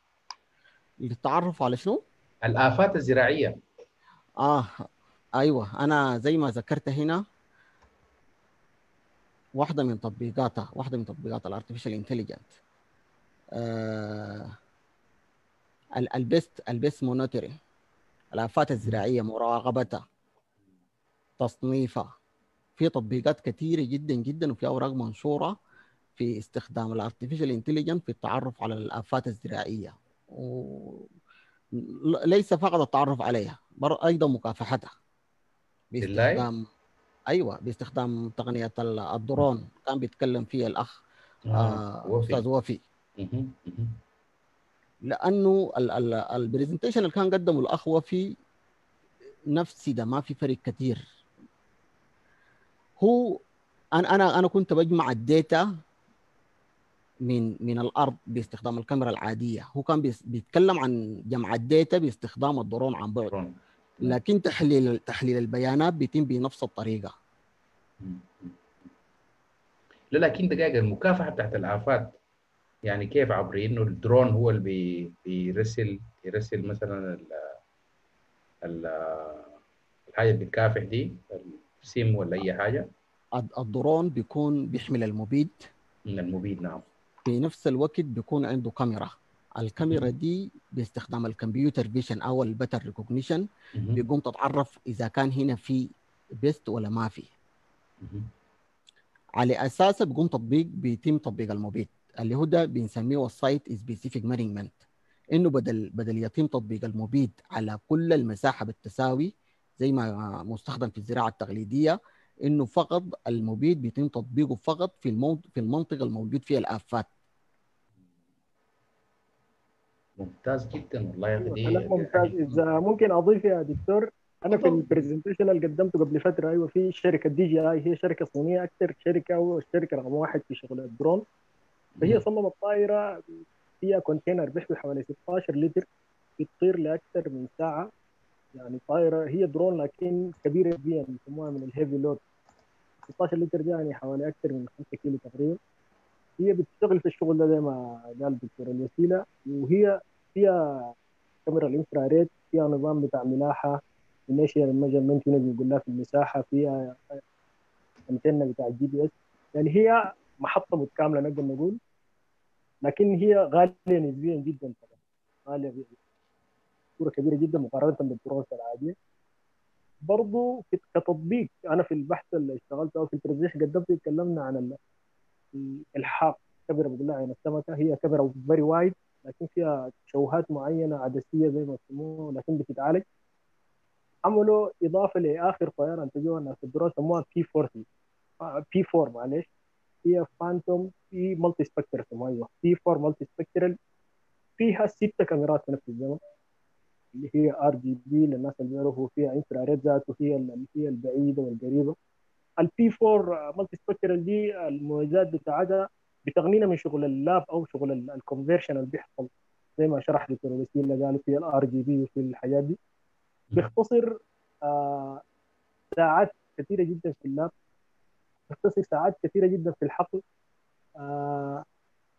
للتعرف على شنو؟ الآفات الزراعية. آه أيوه. أنا زي ما ذكرت هنا واحدة من تطبيقاتها واحدة من تطبيقات ال artificial intelligence آه ال pest ال pest monitoring الآفات الزراعية مراقبتها تصنيفها. في تطبيقات كثيرة جدا جدا وفي أوراق منشورة في استخدام ال artificial intelligence في التعرف على الآفات الزراعية. و... ليس فقط التعرف عليها بل أيضا مكافحتها. باستخدام أيوه باستخدام تقنية الدرون. كان بيتكلم فيها الأخ آه أستاذ وفي. لأنه ال presentation اللي كان قدمه الأخ وفي نفسي ده ما في فرق كثير هو أنا أنا أنا كنت بجمع ال data من من الأرض باستخدام الكاميرا العادية. هو كان بيتكلم عن جمع ال data باستخدام الدرون عن بعد. لكن تحليل تحليل البيانات بيتم بنفس الطريقة. لا لكن دقائق المكافحة بتاعت الآفات يعني كيف عبر؟ إنه الدرون هو اللي بي بيرسل يرسل مثلا ال ال الحاجة اللي بتكافح دي السيم ولا أي حاجة. الدرون بيكون بيحمل المبيد. من المبيد نعم. في نفس الوقت بيكون عنده كاميرا. الكاميرا دي باستخدام ال computer vision أو ال pattern recognition بيقوم تتعرف إذا كان هنا في pest ولا ما في. على اساسه بيقوم تطبيق بيتم تطبيق المبيد اللي هو ده بنسميه ال site specific management إنه بدل بدل يتم تطبيق المبيد على كل المساحة بالتساوي زي ما مستخدم في الزراعة التقليدية إنه فقط المبيد بيتم تطبيقه فقط في الموض... في المنطقة الموجود فيها الآفات. ممتاز جدا والله يا أخي كلام ممتاز. إذا ممكن أضيف يا دكتور أنا في ال presentation اللي قدمته قبل فترة أيوه في شركة DJI هي شركة صينية أكثر شركة والشركة رقم واحد في شغل الدرون. فهي صممت طائرة فيها container بيحمل حوالي 16 لتر بتطير لأكثر من ساعة. يعني طائرة هي درون لكن كبيرة جدا يسموها من ال heavy load 16 لتر دي يعني حوالي أكثر من 5 كيلو تقريبا. هي بتشتغل في الشغل ده زي ما قال الدكتور الوسيلة وهي فيها كاميرا ال infrared فيها نظام بتاع ملاحة inertial measurement هنا بيقول في المساحة فيها انتنه بتاع ال GPS يعني هي محطة متكاملة نقدر نقول لكن هي غالية نسبيا جدا غالية صورة كبيرة جدا مقارنة بالدرونز العادية. برضو كتطبيق أنا في البحث اللي اشتغلته أو في ال presentation قدمته تكلمنا عن الالحاق كاميرا بقول لها عين السمكة. هي كاميرا very wide لكن فيها تشوهات معينة عدسية زي ما يسموها لكن بتتعالج. عملوا إضافة لآخر طيارة انتجوها الناس الدراسة سموها P 40 P 4 معلش هي Phantom في multi spectr أيوه. P 4 multispectral فيها ستة كاميرات في نفس الزمن. اللي هي RGB للناس اللي بيعرفوا فيها infrared ذاته هي اللي هي البعيدة والقريبة. ال P 4 multispectral دي المميزات بتاعتها بتغنينا من شغل ال lab أو شغل ال conversion اللي بيحصل. زي ما شرح دكتور وسيله قالوا في ال RGB وفي الحاجات دي. بيختصر آه ساعات كثيره جدا في ال lab. بيختصر ساعات كثيره جدا في الحقل آه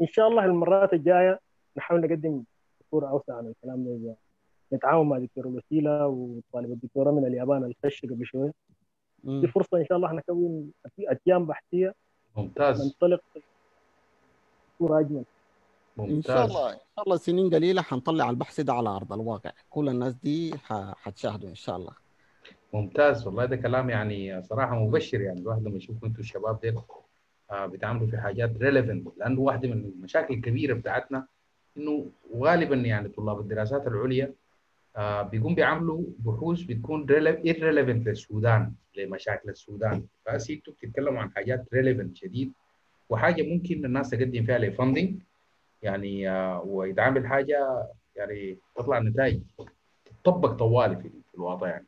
إن شاء الله المرات الجاية نحاول نقدم صوره أوسع عن الكلام ده. نتعاون مع دكتور الوسيله وطالب الدكتورة من اليابان الخش قبل شوية دي فرصة إن شاء الله نكون اتيام بحثيه ممتاز. ننطلق صوره أجمل. ممتاز. إن شاء الله إن شاء الله سنين قليلة حنطلع البحث ده على أرض الواقع. كل الناس دي حتشاهدوا إن شاء الله. ممتاز. والله ده كلام يعني صراحة مبشر يعني الواحد لما يشوف أنتم الشباب ديل آه بيتعاملوا في حاجات relevant لأنه واحدة من المشاكل الكبيرة بتاعتنا إنه غالبا يعني طلاب الدراسات العليا بيقوم بيعملوا بحوث بتكون irrelevant للسودان لمشاكل السودان. فهسي انتوا بتتكلموا عن حاجات relevant شديد وحاجة ممكن الناس تقدم فيها ل funding يعني آه ويتعامل حاجة يعني تطلع نتائج تطبق طوالي في, في الوضع يعني.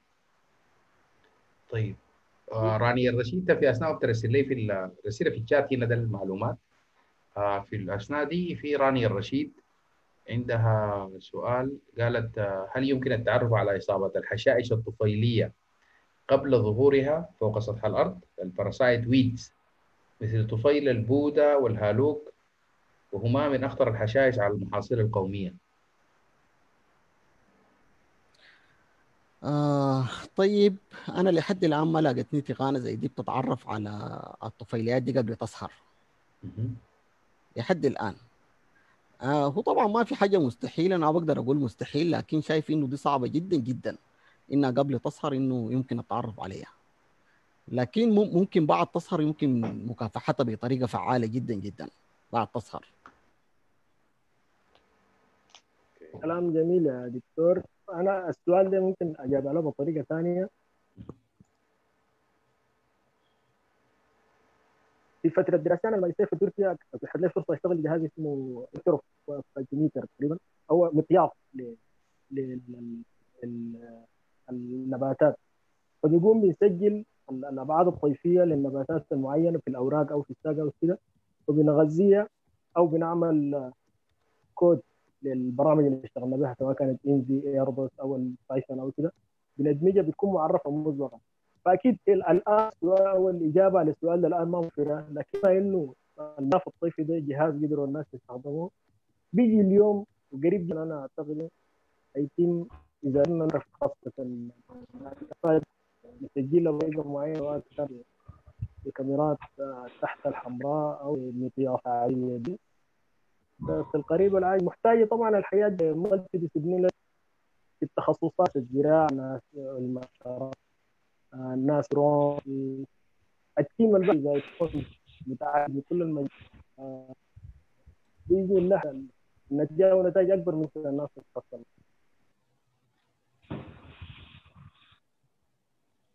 طيب. آه راني الرشيد في أثناء بترسل لي في ال- رسيلة في الشات هنا ده المعلومات. آه في الأثناء دي في راني الرشيد. عندها سؤال قالت هل يمكن التعرف على إصابة الحشائش الطفيلية قبل ظهورها فوق سطح الأرض؟ ال parasite weeds مثل طفيل البودة والهالوك وهما من أخطر الحشائش على المحاصيل القومية. آه طيب أنا لحد الآن ما لقيتني تقانة زي دي بتتعرف على الطفيليات دي قبل تظهر. لحد الآن. آه هو طبعا ما في حاجة مستحيلة أنا بقدر أقول مستحيل لكن شايف إنه دي صعبة جدا جدا إنها قبل تصهر إنه يمكن التعرف عليها. لكن مم- ممكن بعد تصهر يمكن مكافحتها بطريقة فعالة جدا جدا بعد تصهر كلام جميل يا دكتور. أنا السؤال ده ممكن اجاب عليه بطريقة ثانية. في فترة دراسه أنا الماجستير في تركيا اتيحت لي فرصة اشتغل جهاز اسمه ال spectrophotometer تقريبا. هو مقياس ل- لل- ال- النباتات فبيقوم بيسجل ال- الأبعاد الطيفية للنباتات المعينة في الأوراق أو في الساق أو كده وبنغذيها أو بنعمل كود للبرامج اللي اشتغلنا بها سواء كانت ENVI ERDAS أو ال Python أو كده. بندمجها بتكون معرفة مسبقا فأكيد ال- الآن السؤال أو الاجابه على السؤال الان ما موفره لكن انه الناف الطيفي ده جهاز قدروا الناس يستخدموه. بيجي اليوم وقريب جدا أنا أعتقد هيتم إذا كنا خاصة نسجل له طريقه معينه بكاميرات تحت الحمراء أو مقياس عاليه دي في القريب العاجل محتاجة طبعا الحياة multidisciplinary في التخصصات الزراعة آه، الناس روم التيم البحثي إذا يكون متعاقد بكل المجال بإذن الله النتيجة ونتائج أكبر من كده الناس تتخصص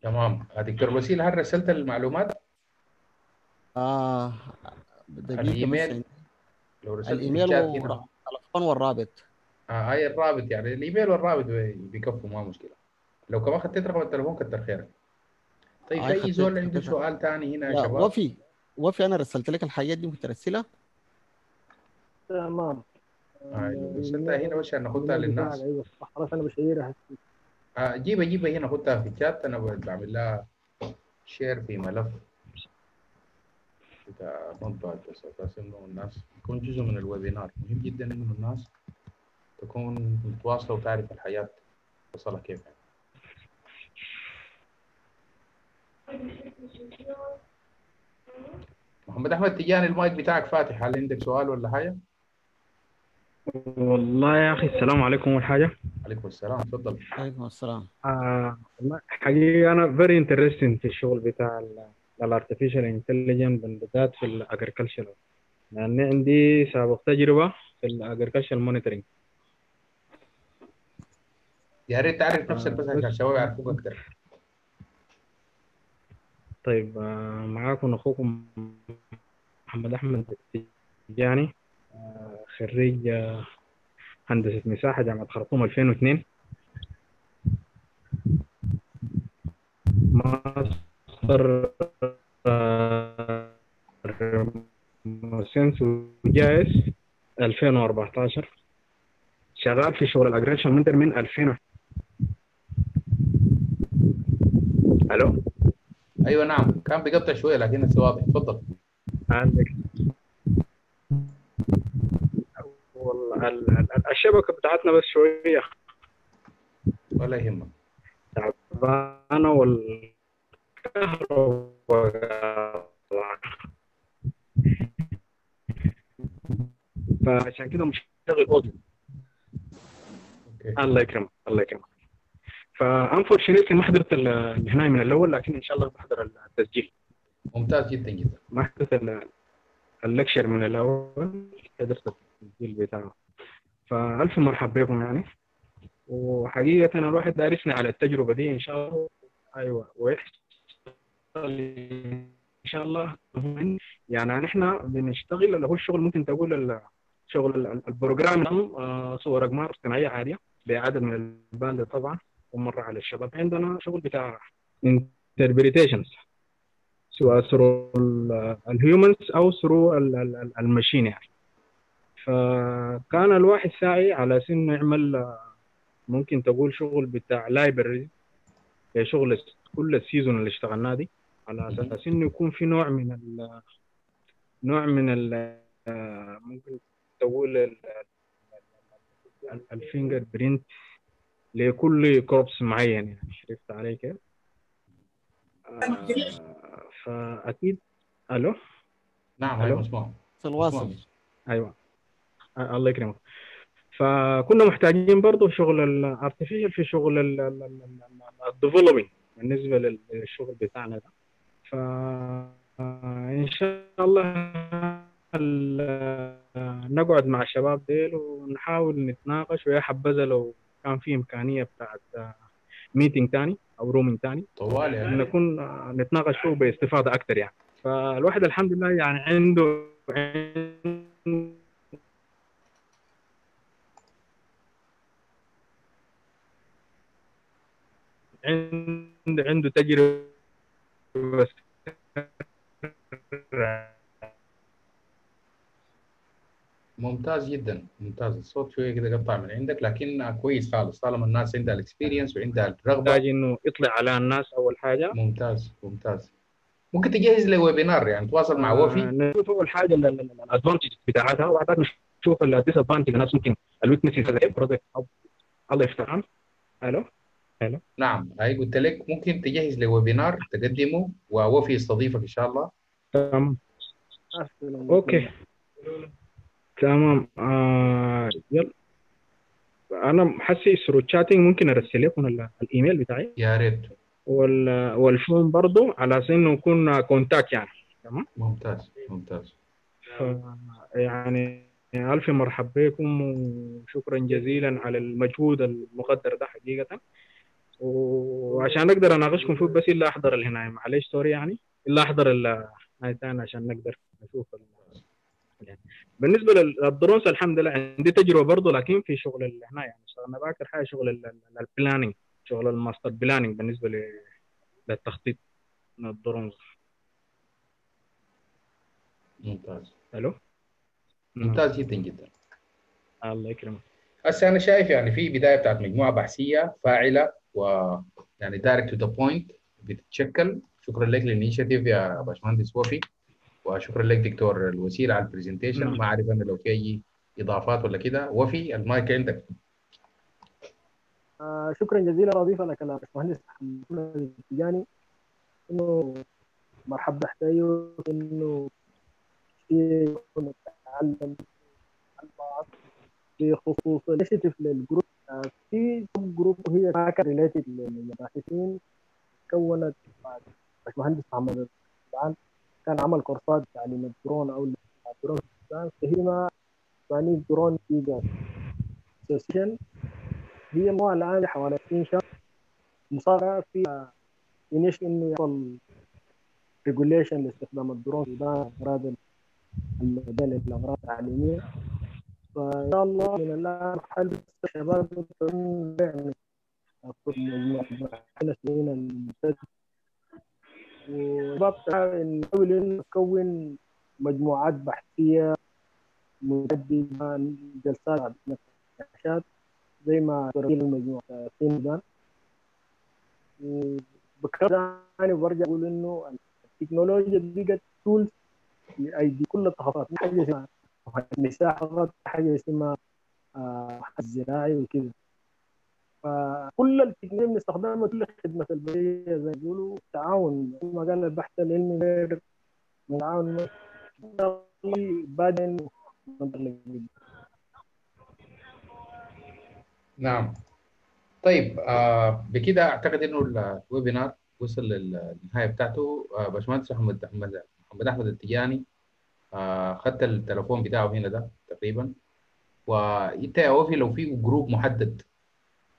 تمام. دكتور وسيل هل رسلت المعلومات؟ آه دقيقة بس. الإيميل؟ عندي. لو رسلت هنا. والتلفون والرابط. آه هاي الرابط يعني. الإيميل والرابط بي- بيكفوا ما مشكلة. لو كمان خدت رقم التليفون كتر خيرك. طيب في اي خديت- زول عنده. سؤال ثاني هنا يا شباب؟ وفي وفي أنا رسلت لك الحاجات دي ممكن ترسلها تمام. لو رسلتها هنا بس عشان ناخدها بتاعك، للناس. أيوه صح، خلاص أنا ب share ها. آه جيبها جيبها هنا خدها في الشات أنا بعمل لها share في ملف. بتاع منطقة أساس انه الناس. يكون جزء من ال webinar مهم جدا إنه الناس تكون متواصلة وتعرف الحياة تصلها كيف يعني. محمد أحمد تجاني المايك بتاعك فاتح. هل عندك سؤال ولا حاجة؟ والله يا أخي السلام عليكم. أول حاجة. عليكم السلام. تفضل. عليكم السلام. آه والله حقيقة أنا very interesting في الشغل بتاع ال artificial intelligent بالذات في ال agriculture لأن عندي سابق تجربة في ال agriculture monitoring يا ريت تعرف نفسك آه، بس بس- عشان الشباب يعرفوك أكثر طيب آه معاكم أخوكم محمد تجاني آه خريج آه هندسة مساحة جامعة خرطوم 2002 ماستر سينس وجائز 2014 شغال في شغل الاجريشن من 2000 ألو؟ أيوه نعم كان بيقطع شوية لكن هسه واضح. تفضل. عندك. والله ال- ال- ال- الشبكة بتاعتنا بس شوية. ولا يهمك. تعبانة والكهرباء. فعشان كده مش شغل okay. الله يكرمك الله يكرمك. ف unfortunately ما حضرت النهايه من الأول لكن إن شاء الله بحضر التسجيل. ممتاز جدا جدا. ما حضرت ال- ال lecture من الأول حضرت التسجيل بتاعه. فالف مرحبا بكم يعني. وحقيقة الواحد دارسني على التجربة دي إن شاء الله. أيوه ويحصل إن شاء الله. يعني نحن بنشتغل اللي هو الشغل ممكن تقول شغل ال- ال program آه، صور أقمار اصطناعيه عادية بعدد من ال band طبعا. ومره على الشباب عندنا شغل بتاع interpretations سواء through ال humans أو through ال machine يعني فكان الواحد ساعي على انه يعمل آه، ممكن تقول شغل بتاع library شغل كل ال season اللي اشتغلناه دي على أساس انه يكون في نوع من ال نوع من ال آه، ممكن تقول ال fingerprint لكل crops معين يعني عرفت علي كيف؟ آه، فأكيد ألو؟ نعم ألو؟ هاي مسموع الواصل أيوه. آه، الله يكرمك. فكنا محتاجين برضه شغل ال artificial في شغل ال developing بالنسبة للشغل بتاعنا ده. فان شاء الله ال- نقعد مع الشباب ديل ونحاول نتناقش ويا حبذا لو كان في إمكانية بتاعت meeting تاني أو zooming تاني. طوال يعني. نكون نتناقش فيه باستفاضة أكثر يعني. فالواحد الحمد لله يعني عنده عنده عنده تجربة. ممتاز جدا ممتاز. الصوت شوية كده قطع من عندك لكن كويس خالص. طالما الناس عندها ال experience وعندها الرغبة. محتاج إنه يطلع على الناس أول حاجة. ممتاز ممتاز. ممكن تجهز لي webinar يعني تواصل مع وفي. نشوف أول حاجة ال advantage بتاعتها وبعدين نشوف ال disadvantage الناس ممكن ال weaknesses الله يفتح عنك ألو؟ نعم. هاي قلت لك ممكن تجهز لي webinar تقدمه ووفي يستضيفك إن شاء الله. تمام. okay. تمام. آه يلا. أنا حسي through chatting ممكن أرسل لكم ال- الإيميل بتاعي. يا ريت. وال وال phone برضو على أساس إنه يكون contact يعني. تمام؟ ممتاز ممتاز. ف- يعني ألف مرحب بكم وشكرا جزيلا على المجهود المقدر ده حقيقة. وعشان أقدر أناقشكم فيه بس إلا أحضر الهنا معلش sorry يعني. إلا أحضر ال- هاي تاني عشان نقدر نشوف يعني. بالنسبة لل- لل drones الحمد لله عندي تجربة برضه لكن في شغل هنا يعني. اشتغلنا باكر حاجة شغل ال- ال- ال planning شغل ال master planning بالنسبة للتخطيط من ال drones ممتاز. ألو؟ ممتاز جدا جدا. الله يكرمك. هسه أنا شايف يعني في بداية بتاعت مجموعة بحثية فاعلة ويعني direct to the point بتتشكل. شكرا لك لل initiative يا باشمهندس وفي. وشكرا لك دكتور الوسيل على ال presentation. ما أعرف أنا لو في أي إضافات ولا كده. وفي المايك عندك. آه شكرا جزيلا اضيف على كلام محمد التجاني. إنه مرحبا تحتاجه إنه في نتعلم عن بعض بخصوص ال initiative لل group. آه، في جروب هي ما كان ريليتد للباحثين كونت بعد باشمهندس محمد طبعا كان عمل كورسات تعليم الدرون أو الدرون. فهي ما يعني درون في اسوسيشن هي مو الآن حوالي 20 شهر. مصارعه في ينش إنه يحصل ريجوليشن لاستخدام الدرون. في أغراض المدن الأغراض التعليمية. فإن شاء الله من الآن حل الشباب يعني سنين الممتاز وباب نحاول نكون مجموعات بحثية مجدده جلسات نقاشات زي ما ترى المجموعة سينزان وبكرر يعني برجع أقول إنه التكنولوجيا بقت تولز لأيدي كل التخصصات حاجة اسمها فقط حاجة اسمها آه، الزراعي وكذا. فكل التكنولوجيا بنستخدمها كل خدمة البشريه زي ما بيقولوا تعاون زي ما قال البحث العلمي غير من تعاون نعم. طيب آه بكده أعتقد إنه الويبينار وصل للنهاية بتاعته. آه باشمهندس محمد محمد محمد أحمد التجاني آه خدت التليفون بتاعه هنا ده تقريبا. وإنت يا وفي لو في group محدد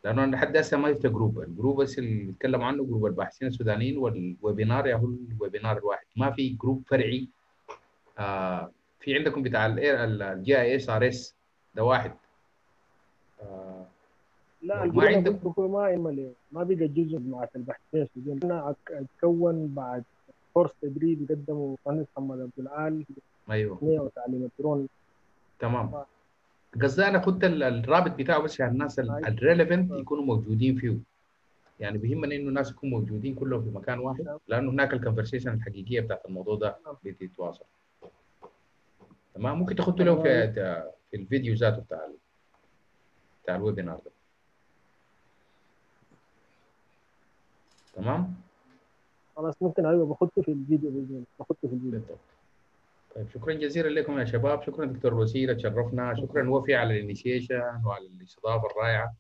لأنه أنا لحد هسه ما شفت group ال group بس اللي بيتكلم عنه group الباحثين السودانيين وال webinar يا هو ال webinar الواحد. ما في group فرعي. آه في عندكم بتاع ال GIS RS ده واحد. آه لا ما القروب عندك- قلت هو ما ما بقى جزء مجموعه الباحثين السودانيين. أنا أتكون بعد كورس تدريب يقدمه مهندس محمد عبد العال. أيوه. وتعليم الدرون. تمام. قصدي أنا كنت ال- الرابط بتاعه بس عشان الناس أيوة. ال relevant يكونوا موجودين فيه. يعني بيهمني إنه الناس يكونوا موجودين كلهم في مكان واحد نعم. لأنه هناك ال conversation الحقيقية بتاعت الموضوع ده نعم. بتتواصل. تمام؟ ممكن تاخدوا لهم في في الفيديو ذاته بتاع بتاع ال webinar ده. تمام؟ خلاص ممكن أيوه بخطه في الفيديو بإذن الله. بخطه في الفيديو. بالضبط. طيب شكرا جزيلا لكم يا شباب. شكرا دكتور وسيله تشرفنا. شكرا. وفي على الإنيشيشن وعلى الاستضافة الرائعة.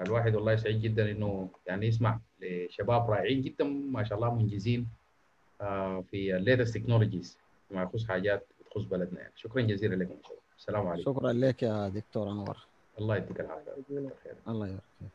الواحد والله سعيد جدا إنه يعني يسمع لشباب رائعين جدا ما شاء الله منجزين آه، في ال latest technologies فيما يخص حاجات بتخص بلدنا يعني. شكرا جزيلا لكم السلام عليكم. شكرا لك يا دكتور أنور. الله يديك العافية. الله يبارك فيك.